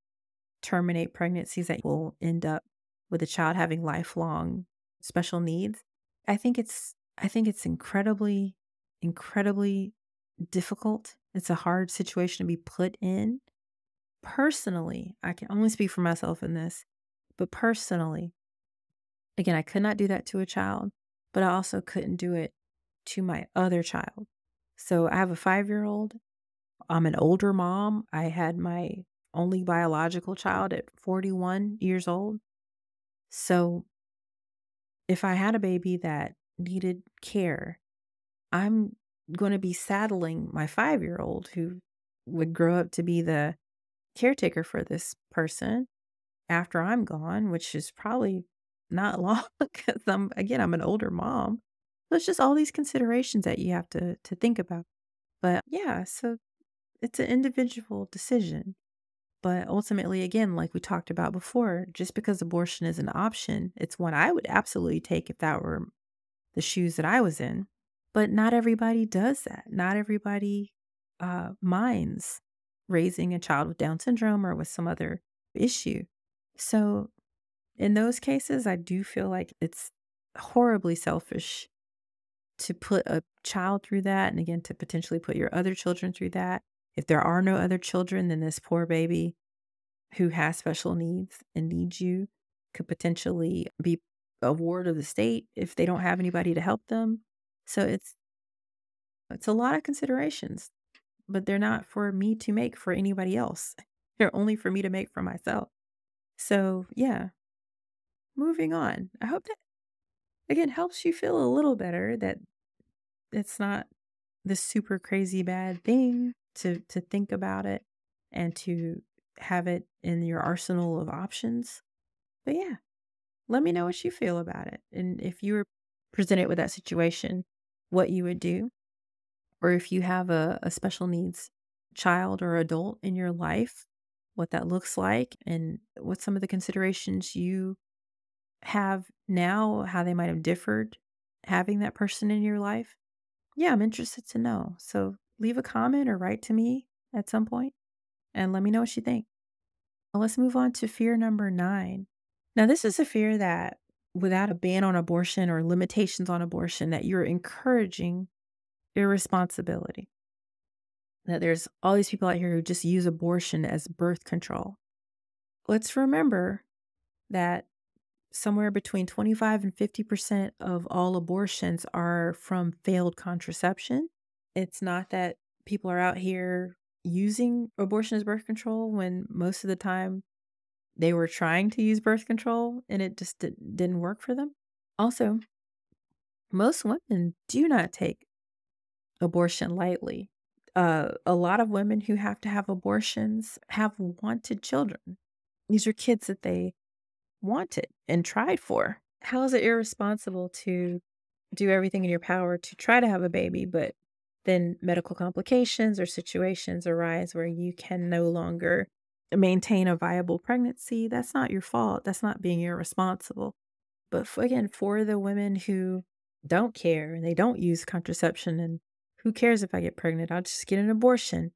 terminate pregnancies that will end up with a child having lifelong special needs, I think it's I think it's incredibly incredibly difficult. It's a hard situation to be put in. Personally, I can only speak for myself in this, but personally, again, I could not do that to a child, but I also couldn't do it to my other child. So I have a five year old. I'm an older mom. I had my only biological child at 41 years old. So if I had a baby that needed care, I'm going to be saddling my five year old who would grow up to be the caretaker for this person after I'm gone, which is probably not long because I'm, again, I'm an older mom. So it's just all these considerations that you have to, to think about. But yeah, so it's an individual decision. But ultimately, again, like we talked about before, just because abortion is an option, it's one I would absolutely take if that were the shoes that I was in. But not everybody does that. Not everybody uh, minds raising a child with Down syndrome or with some other issue. So, in those cases, I do feel like it's horribly selfish to put a child through that. And again, to potentially put your other children through that. If there are no other children, then this poor baby who has special needs and needs you could potentially be a ward of the state if they don't have anybody to help them. So it's it's a lot of considerations, but they're not for me to make for anybody else. They're only for me to make for myself. So, yeah. Moving on. I hope that again helps you feel a little better that it's not this super crazy bad thing to to think about it and to have it in your arsenal of options. But yeah, let me know what you feel about it. And if you were presented with that situation, what you would do. Or if you have a, a special needs child or adult in your life, what that looks like and what some of the considerations you have now, how they might have differed having that person in your life. Yeah, I'm interested to know. So leave a comment or write to me at some point and let me know what you think. Well, let's move on to fear number nine. Now, this is a fear that without a ban on abortion or limitations on abortion, that you're encouraging irresponsibility. That there's all these people out here who just use abortion as birth control. Let's remember that somewhere between 25 and 50% of all abortions are from failed contraception. It's not that people are out here using abortion as birth control when most of the time they were trying to use birth control and it just didn't work for them. Also, most women do not take abortion lightly. Uh, a lot of women who have to have abortions have wanted children. These are kids that they wanted and tried for. How is it irresponsible to do everything in your power to try to have a baby, but then medical complications or situations arise where you can no longer maintain a viable pregnancy? That's not your fault. That's not being irresponsible. But for, again, for the women who don't care and they don't use contraception and who cares if I get pregnant? I'll just get an abortion.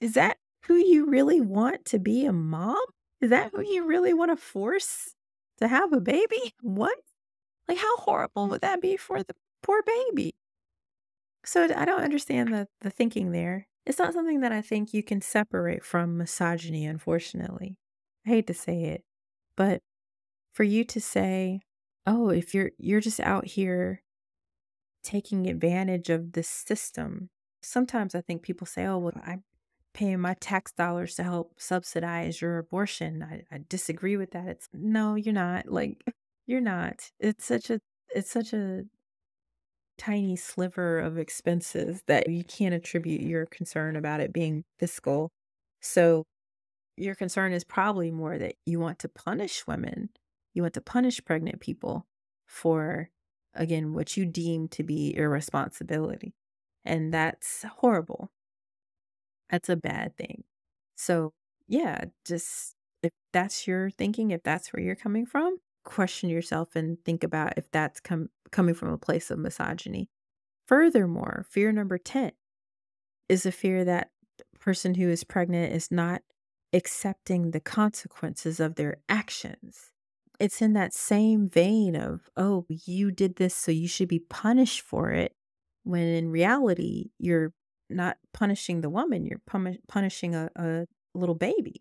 Is that who you really want to be a mom? Is that who you really want to force to have a baby? What? Like, how horrible would that be for the poor baby? So I don't understand the, the thinking there. It's not something that I think you can separate from misogyny, unfortunately. I hate to say it, but for you to say, oh, if you're you're just out here taking advantage of this system. Sometimes I think people say, oh, well, I'm paying my tax dollars to help subsidize your abortion. I, I disagree with that. It's no, you're not. Like, you're not. It's such a, it's such a tiny sliver of expenses that you can't attribute your concern about it being fiscal. So your concern is probably more that you want to punish women. You want to punish pregnant people for again, what you deem to be irresponsibility. And that's horrible. That's a bad thing. So, yeah, just if that's your thinking, if that's where you're coming from, question yourself and think about if that's com- coming from a place of misogyny. Furthermore, fear number 10 is a fear that person who is pregnant is not accepting the consequences of their actions it's in that same vein of, oh, you did this, so you should be punished for it. When in reality, you're not punishing the woman, you're punishing a, a little baby.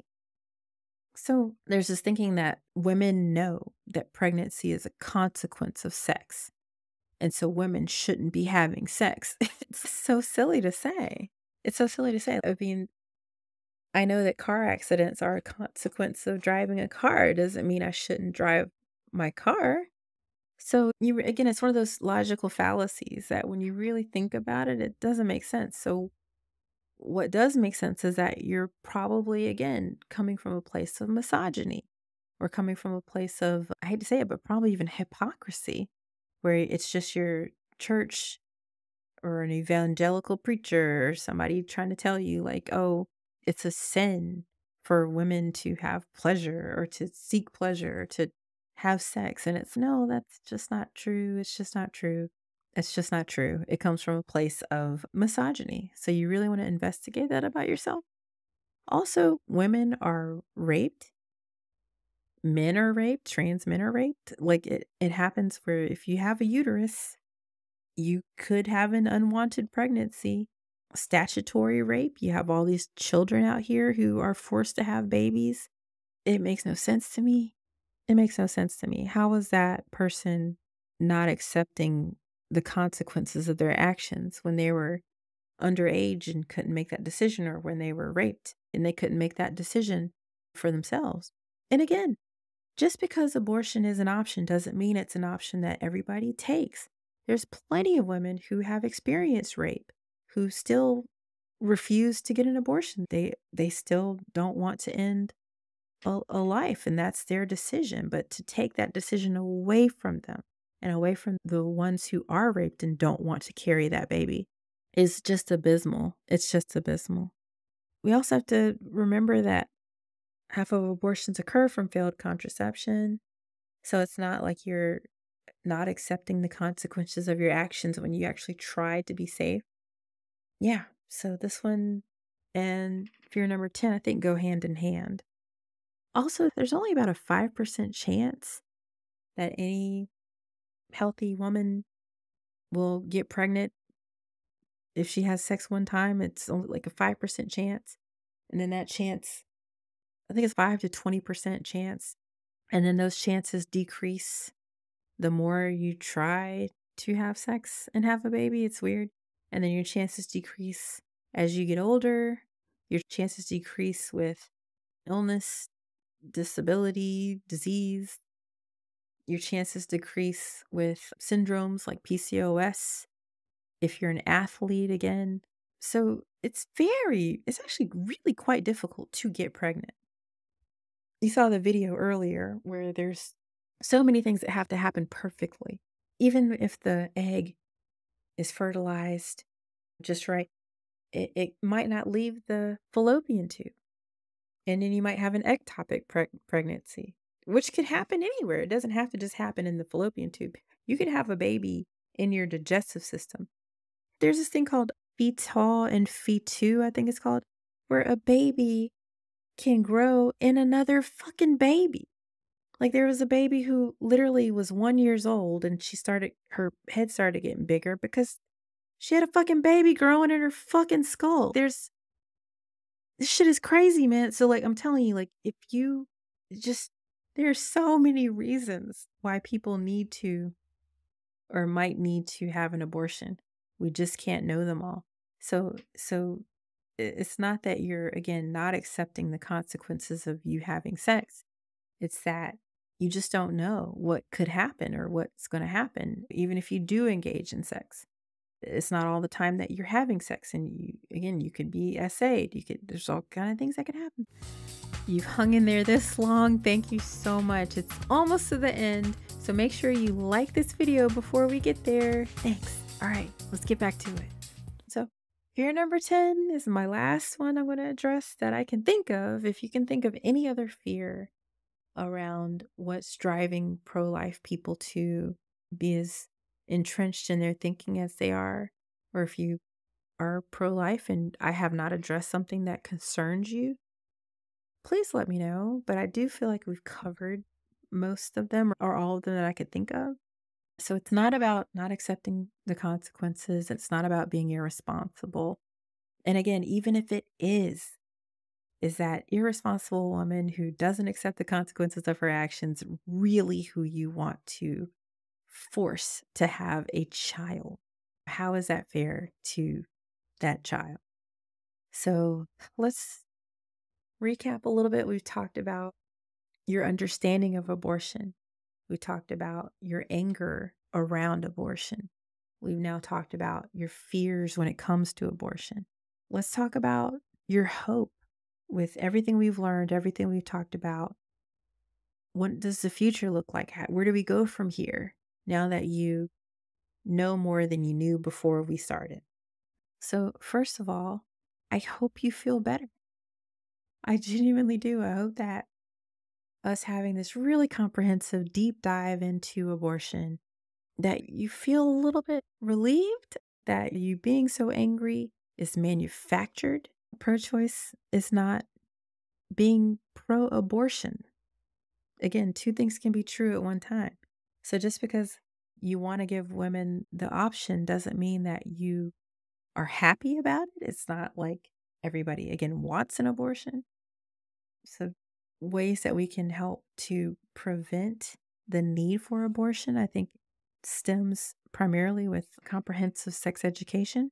So there's this thinking that women know that pregnancy is a consequence of sex. And so women shouldn't be having sex. it's so silly to say. It's so silly to say. I mean, I know that car accidents are a consequence of driving a car. It doesn't mean I shouldn't drive my car. So you again, it's one of those logical fallacies that when you really think about it, it doesn't make sense. So what does make sense is that you're probably again coming from a place of misogyny or coming from a place of I hate to say it, but probably even hypocrisy, where it's just your church or an evangelical preacher or somebody trying to tell you like, oh, it's a sin for women to have pleasure or to seek pleasure, or to have sex. And it's no, that's just not true. It's just not true. It's just not true. It comes from a place of misogyny. So you really want to investigate that about yourself. Also, women are raped. Men are raped. Trans men are raped. Like it, it happens where if you have a uterus, you could have an unwanted pregnancy statutory rape. You have all these children out here who are forced to have babies. It makes no sense to me. It makes no sense to me. How is that person not accepting the consequences of their actions when they were underage and couldn't make that decision or when they were raped and they couldn't make that decision for themselves? And again, just because abortion is an option doesn't mean it's an option that everybody takes. There's plenty of women who have experienced rape who still refuse to get an abortion. They they still don't want to end a, a, life and that's their decision, but to take that decision away from them and away from the ones who are raped and don't want to carry that baby is just abysmal. It's just abysmal. We also have to remember that half of abortions occur from failed contraception. So it's not like you're not accepting the consequences of your actions when you actually try to be safe. Yeah. So this one and fear number 10, I think, go hand in hand. Also, there's only about a 5% chance that any healthy woman will get pregnant if she has sex one time. It's only like a 5% chance. And then that chance, I think it's 5 to 20% chance And then those chances decrease the more you try to have sex and have a baby. It's weird. And then your chances decrease as you get older. Your chances decrease with illness, disability, disease. Your chances decrease with syndromes like PCOS. If you're an athlete again. So it's very, it's actually really quite difficult to get pregnant. You saw the video earlier where there's so many things that have to happen perfectly. Even if the egg is fertilized just right, it, it might not leave the fallopian tube. And then you might have an ectopic preg- pregnancy, which could happen anywhere. It doesn't have to just happen in the fallopian tube. You could have a baby in your digestive system. There's this thing called fetus in fetu, I think it's called, where a baby can grow in another fucking baby. Like there was a baby who literally was one years old and she started her head started getting bigger because she had a fucking baby growing in her fucking skull. There's this shit is crazy, man. So like I'm telling you, like if you just there's so many reasons why people need to or might need to have an abortion. We just can't know them all. So so it's not that you're again not accepting the consequences of you having sex. It's that you just don't know what could happen or what's going to happen even if you do engage in sex it's not all the time that you're having sex and you again you could be SA'd you could there's all kind of things that could happen. You've hung in there this long thank you so much it's almost to the end so make sure you like this video before we get there. Thanks. All right let's get back to it. So fear number 10 is my last one i'm going to address that i can think of if you can think of any other fear around what's driving pro life people to be as entrenched in their thinking as they are, or if you are pro life and I have not addressed something that concerns you, please let me know. But I do feel like we've covered most of them or all of them that I could think of. So it's not about not accepting the consequences, it's not about being irresponsible. And again, even if it is, is that irresponsible woman who doesn't accept the consequences of her actions really who you want to force to have a child? How is that fair to that child? So let's recap a little bit. We've talked about your understanding of abortion. We talked about your anger around abortion. We've now talked about your fears when it comes to abortion. Let's talk about your hope with everything we've learned, everything we've talked about, what does the future look like? Where do we go from here now that you know more than you knew before we started? So, first of all, I hope you feel better. I genuinely do. I hope that us having this really comprehensive deep dive into abortion that you feel a little bit relieved that you being so angry is manufactured pro choice is not being pro abortion. Again, two things can be true at one time. So just because you want to give women the option doesn't mean that you are happy about it. It's not like everybody, again, wants an abortion. So, ways that we can help to prevent the need for abortion, I think, stems primarily with comprehensive sex education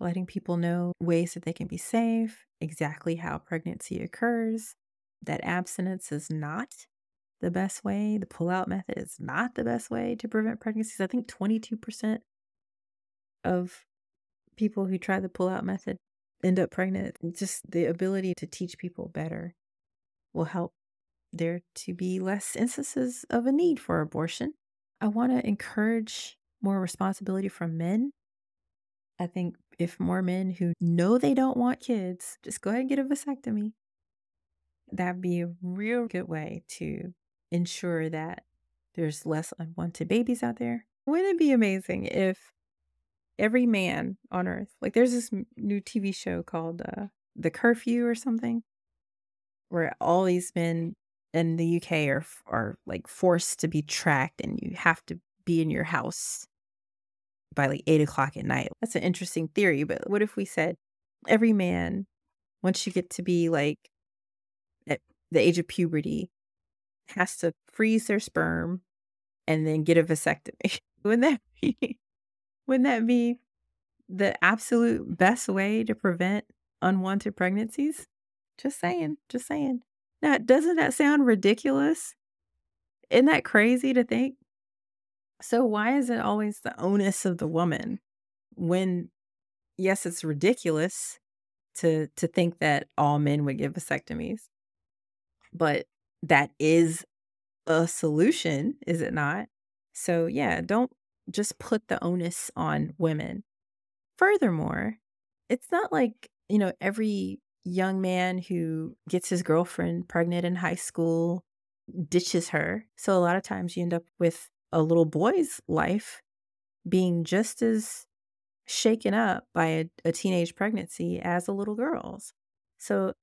letting people know ways that they can be safe, exactly how pregnancy occurs, that abstinence is not the best way, the pull out method is not the best way to prevent pregnancies. I think 22% of people who try the pull out method end up pregnant. Just the ability to teach people better will help there to be less instances of a need for abortion. I want to encourage more responsibility from men I think if more men who know they don't want kids just go ahead and get a vasectomy, that'd be a real good way to ensure that there's less unwanted babies out there. Wouldn't it be amazing if every man on earth, like there's this new TV show called uh, The Curfew or something, where all these men in the UK are are like forced to be tracked and you have to be in your house by like eight o'clock at night. That's an interesting theory, but what if we said every man, once you get to be like at the age of puberty, has to freeze their sperm and then get a vasectomy. wouldn't that be wouldn't that be the absolute best way to prevent unwanted pregnancies? Just saying, just saying. Now, doesn't that sound ridiculous? Isn't that crazy to think? So why is it always the onus of the woman when yes, it's ridiculous to to think that all men would get vasectomies. But that is a solution, is it not? So yeah, don't just put the onus on women. Furthermore, it's not like, you know, every young man who gets his girlfriend pregnant in high school ditches her. So a lot of times you end up with a little boy's life being just as shaken up by a, a teenage pregnancy as a little girl's. So,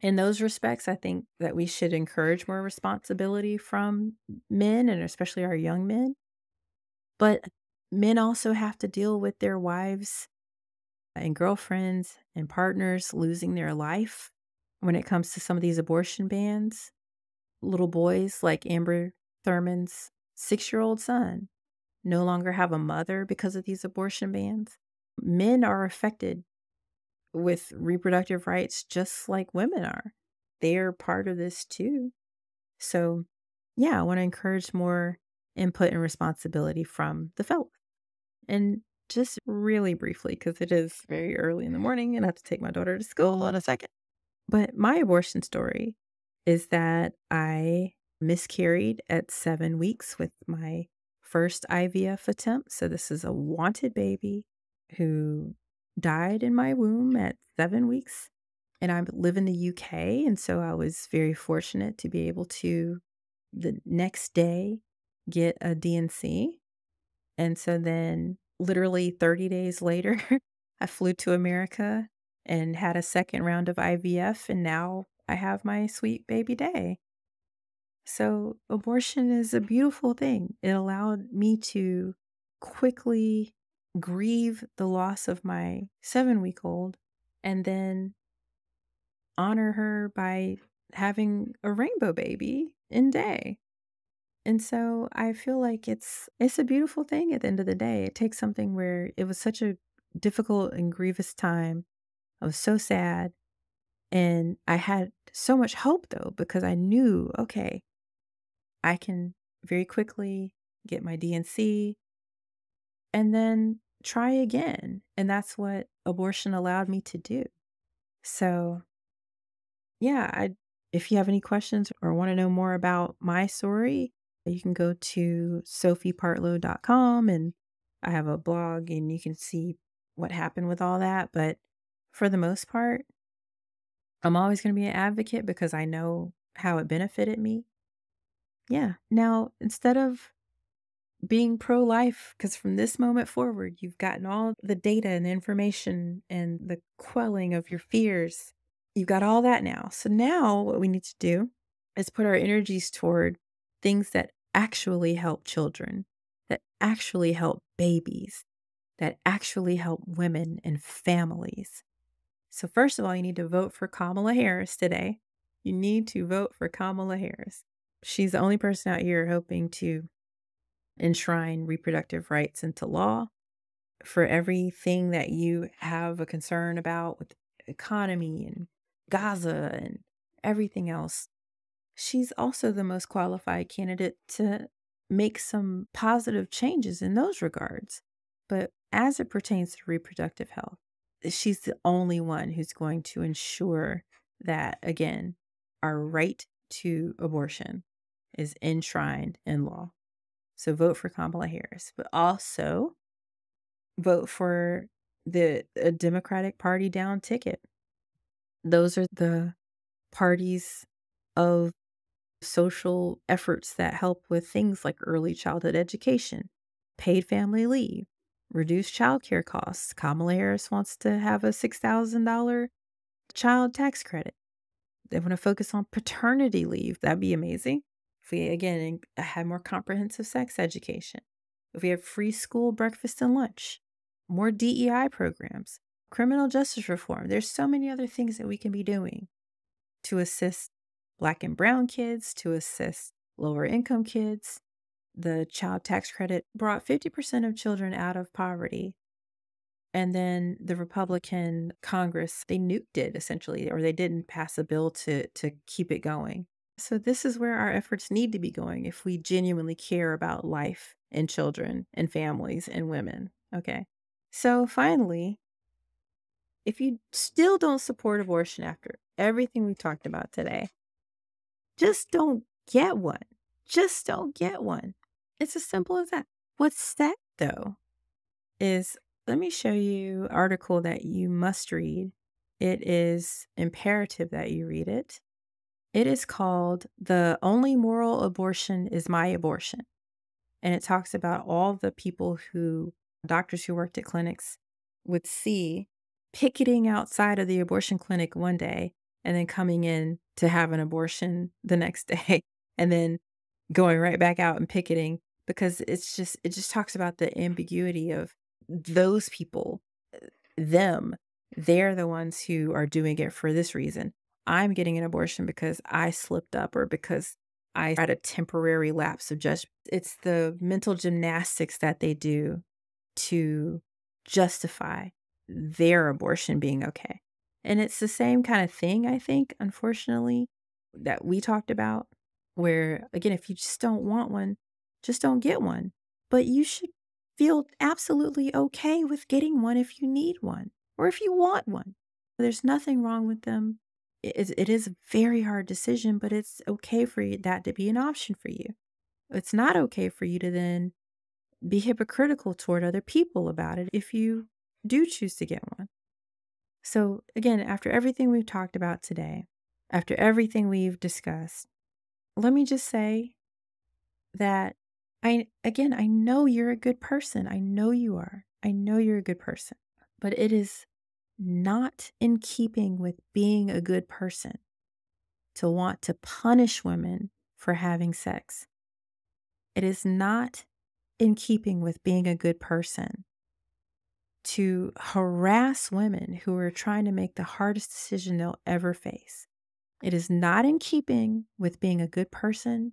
in those respects, I think that we should encourage more responsibility from men and especially our young men. But men also have to deal with their wives and girlfriends and partners losing their life when it comes to some of these abortion bans. Little boys like Amber Thurman's six year old son no longer have a mother because of these abortion bans. Men are affected with reproductive rights just like women are. They're part of this too. So, yeah, I want to encourage more input and responsibility from the fellows. And just really briefly, because it is very early in the morning and I have to take my daughter to school in a second. But my abortion story is that I miscarried at seven weeks with my first IVF attempt. So this is a wanted baby who died in my womb at seven weeks. And I live in the UK. And so I was very fortunate to be able to, the next day, get a D&C. And so then, literally 30 days later, I flew to America and had a second round of IVF. And now I have my sweet baby day. So, abortion is a beautiful thing. It allowed me to quickly grieve the loss of my seven week old and then honor her by having a rainbow baby in day. And so I feel like it's it's a beautiful thing at the end of the day. It takes something where it was such a difficult and grievous time. I was so sad. And I had so much hope though, because I knew, okay, I can very quickly get my D&C and then try again. And that's what abortion allowed me to do. So, yeah, I if you have any questions or want to know more about my story, you can go to sophiepartlow.com and I have a blog and you can see what happened with all that. But for the most part, I'm always going to be an advocate because I know how it benefited me. Yeah. Now, instead of being pro life, because from this moment forward, you've gotten all the data and the information and the quelling of your fears. You've got all that now. So now what we need to do is put our energies toward things that actually help children, that actually help babies, that actually help women and families. So, first of all, you need to vote for Kamala Harris today. You need to vote for Kamala Harris she's the only person out here hoping to enshrine reproductive rights into law for everything that you have a concern about with economy and Gaza and everything else. She's also the most qualified candidate to make some positive changes in those regards. But as it pertains to reproductive health, she's the only one who's going to ensure that, again, our right to abortion is enshrined in law. So vote for Kamala Harris, but also vote for the Democratic Party down ticket. Those are the parties of social efforts that help with things like early childhood education, paid family leave, reduced childcare costs. Kamala Harris wants to have a $6,000 child tax credit. They want to focus on paternity leave. That'd be amazing. If we, again, uh, had more comprehensive sex education, if we have free school breakfast and lunch, more DEI programs, criminal justice reform, there's so many other things that we can be doing to assist black and brown kids, to assist lower income kids. The child tax credit brought 50% of children out of poverty. And then the Republican Congress, they nuked it essentially, or they didn't pass a bill to, to keep it going. So, this is where our efforts need to be going if we genuinely care about life and children and families and women. Okay. So, finally, if you still don't support abortion after everything we've talked about today, just don't get one. Just don't get one. It's as simple as that. What's sad though is let me show you article that you must read. It is imperative that you read it. It is called The Only Moral Abortion is My Abortion. And it talks about all the people who, doctors who worked at clinics, would see picketing outside of the abortion clinic one day and then coming in to have an abortion the next day and then going right back out and picketing because it's just it just talks about the ambiguity of those people them they're the ones who are doing it for this reason i'm getting an abortion because i slipped up or because i had a temporary lapse of judgment it's the mental gymnastics that they do to justify their abortion being okay and it's the same kind of thing i think unfortunately that we talked about where again if you just don't want one just don't get one but you should feel absolutely okay with getting one if you need one or if you want one. There's nothing wrong with them. It, it is a very hard decision, but it's okay for you, that to be an option for you. It's not okay for you to then be hypocritical toward other people about it if you do choose to get one. So, again, after everything we've talked about today, after everything we've discussed, let me just say that I again, I know you're a good person. I know you are. I know you're a good person. But it is not in keeping with being a good person to want to punish women for having sex. It is not in keeping with being a good person to harass women who are trying to make the hardest decision they'll ever face. It is not in keeping with being a good person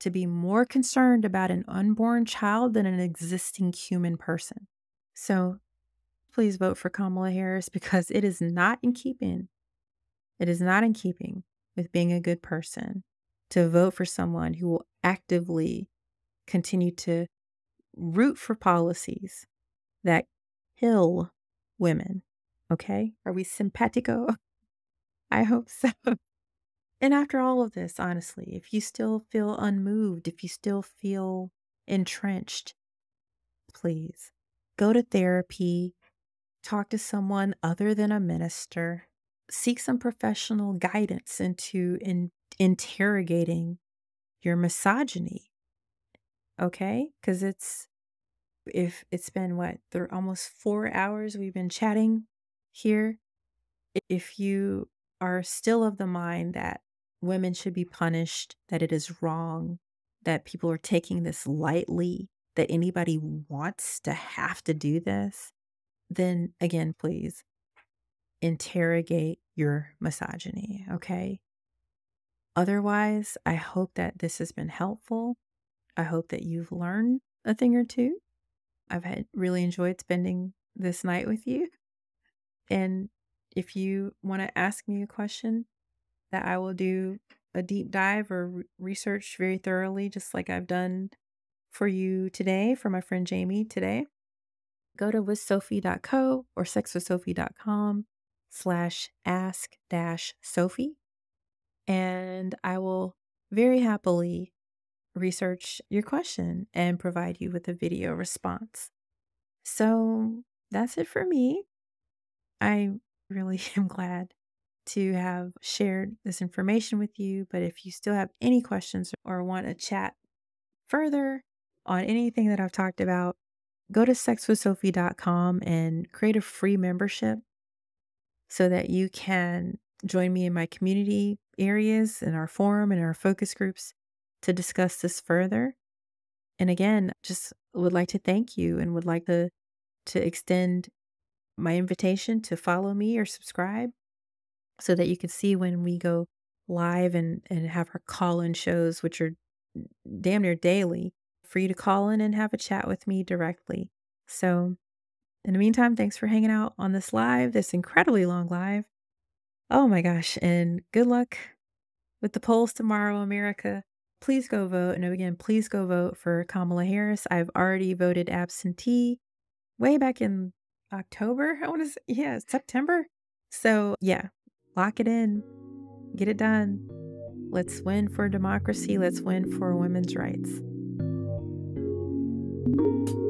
to be more concerned about an unborn child than an existing human person. So please vote for Kamala Harris because it is not in keeping. It is not in keeping with being a good person to vote for someone who will actively continue to root for policies that kill women. Okay? Are we simpatico? I hope so. And after all of this, honestly, if you still feel unmoved, if you still feel entrenched, please go to therapy, talk to someone other than a minister, seek some professional guidance into in, interrogating your misogyny. Okay? Because it's, if it's been what, there almost four hours we've been chatting here. If you are still of the mind that women should be punished, that it is wrong, that people are taking this lightly, that anybody wants to have to do this, then again, please interrogate your misogyny, okay? Otherwise, I hope that this has been helpful. I hope that you've learned a thing or two. I've had really enjoyed spending this night with you. And if you want to ask me a question, that I will do a deep dive or re- research very thoroughly, just like I've done for you today, for my friend Jamie today, go to withsophie.co or sexwithsophie.com slash ask dash Sophie. And I will very happily research your question and provide you with a video response. So that's it for me. I really am glad to have shared this information with you. But if you still have any questions or want to chat further on anything that I've talked about, go to sexwithsophie.com and create a free membership so that you can join me in my community areas, in our forum, and our focus groups to discuss this further. And again, just would like to thank you and would like to to extend my invitation to follow me or subscribe so that you can see when we go live and, and have our call in shows, which are damn near daily, for you to call in and have a chat with me directly. So, in the meantime, thanks for hanging out on this live, this incredibly long live. Oh my gosh, and good luck with the polls tomorrow, America. Please go vote. And again, please go vote for Kamala Harris. I've already voted absentee way back in October. I want to say, yeah, September. So, yeah, lock it in, get it done. Let's win for democracy. Let's win for women's rights. Thank you.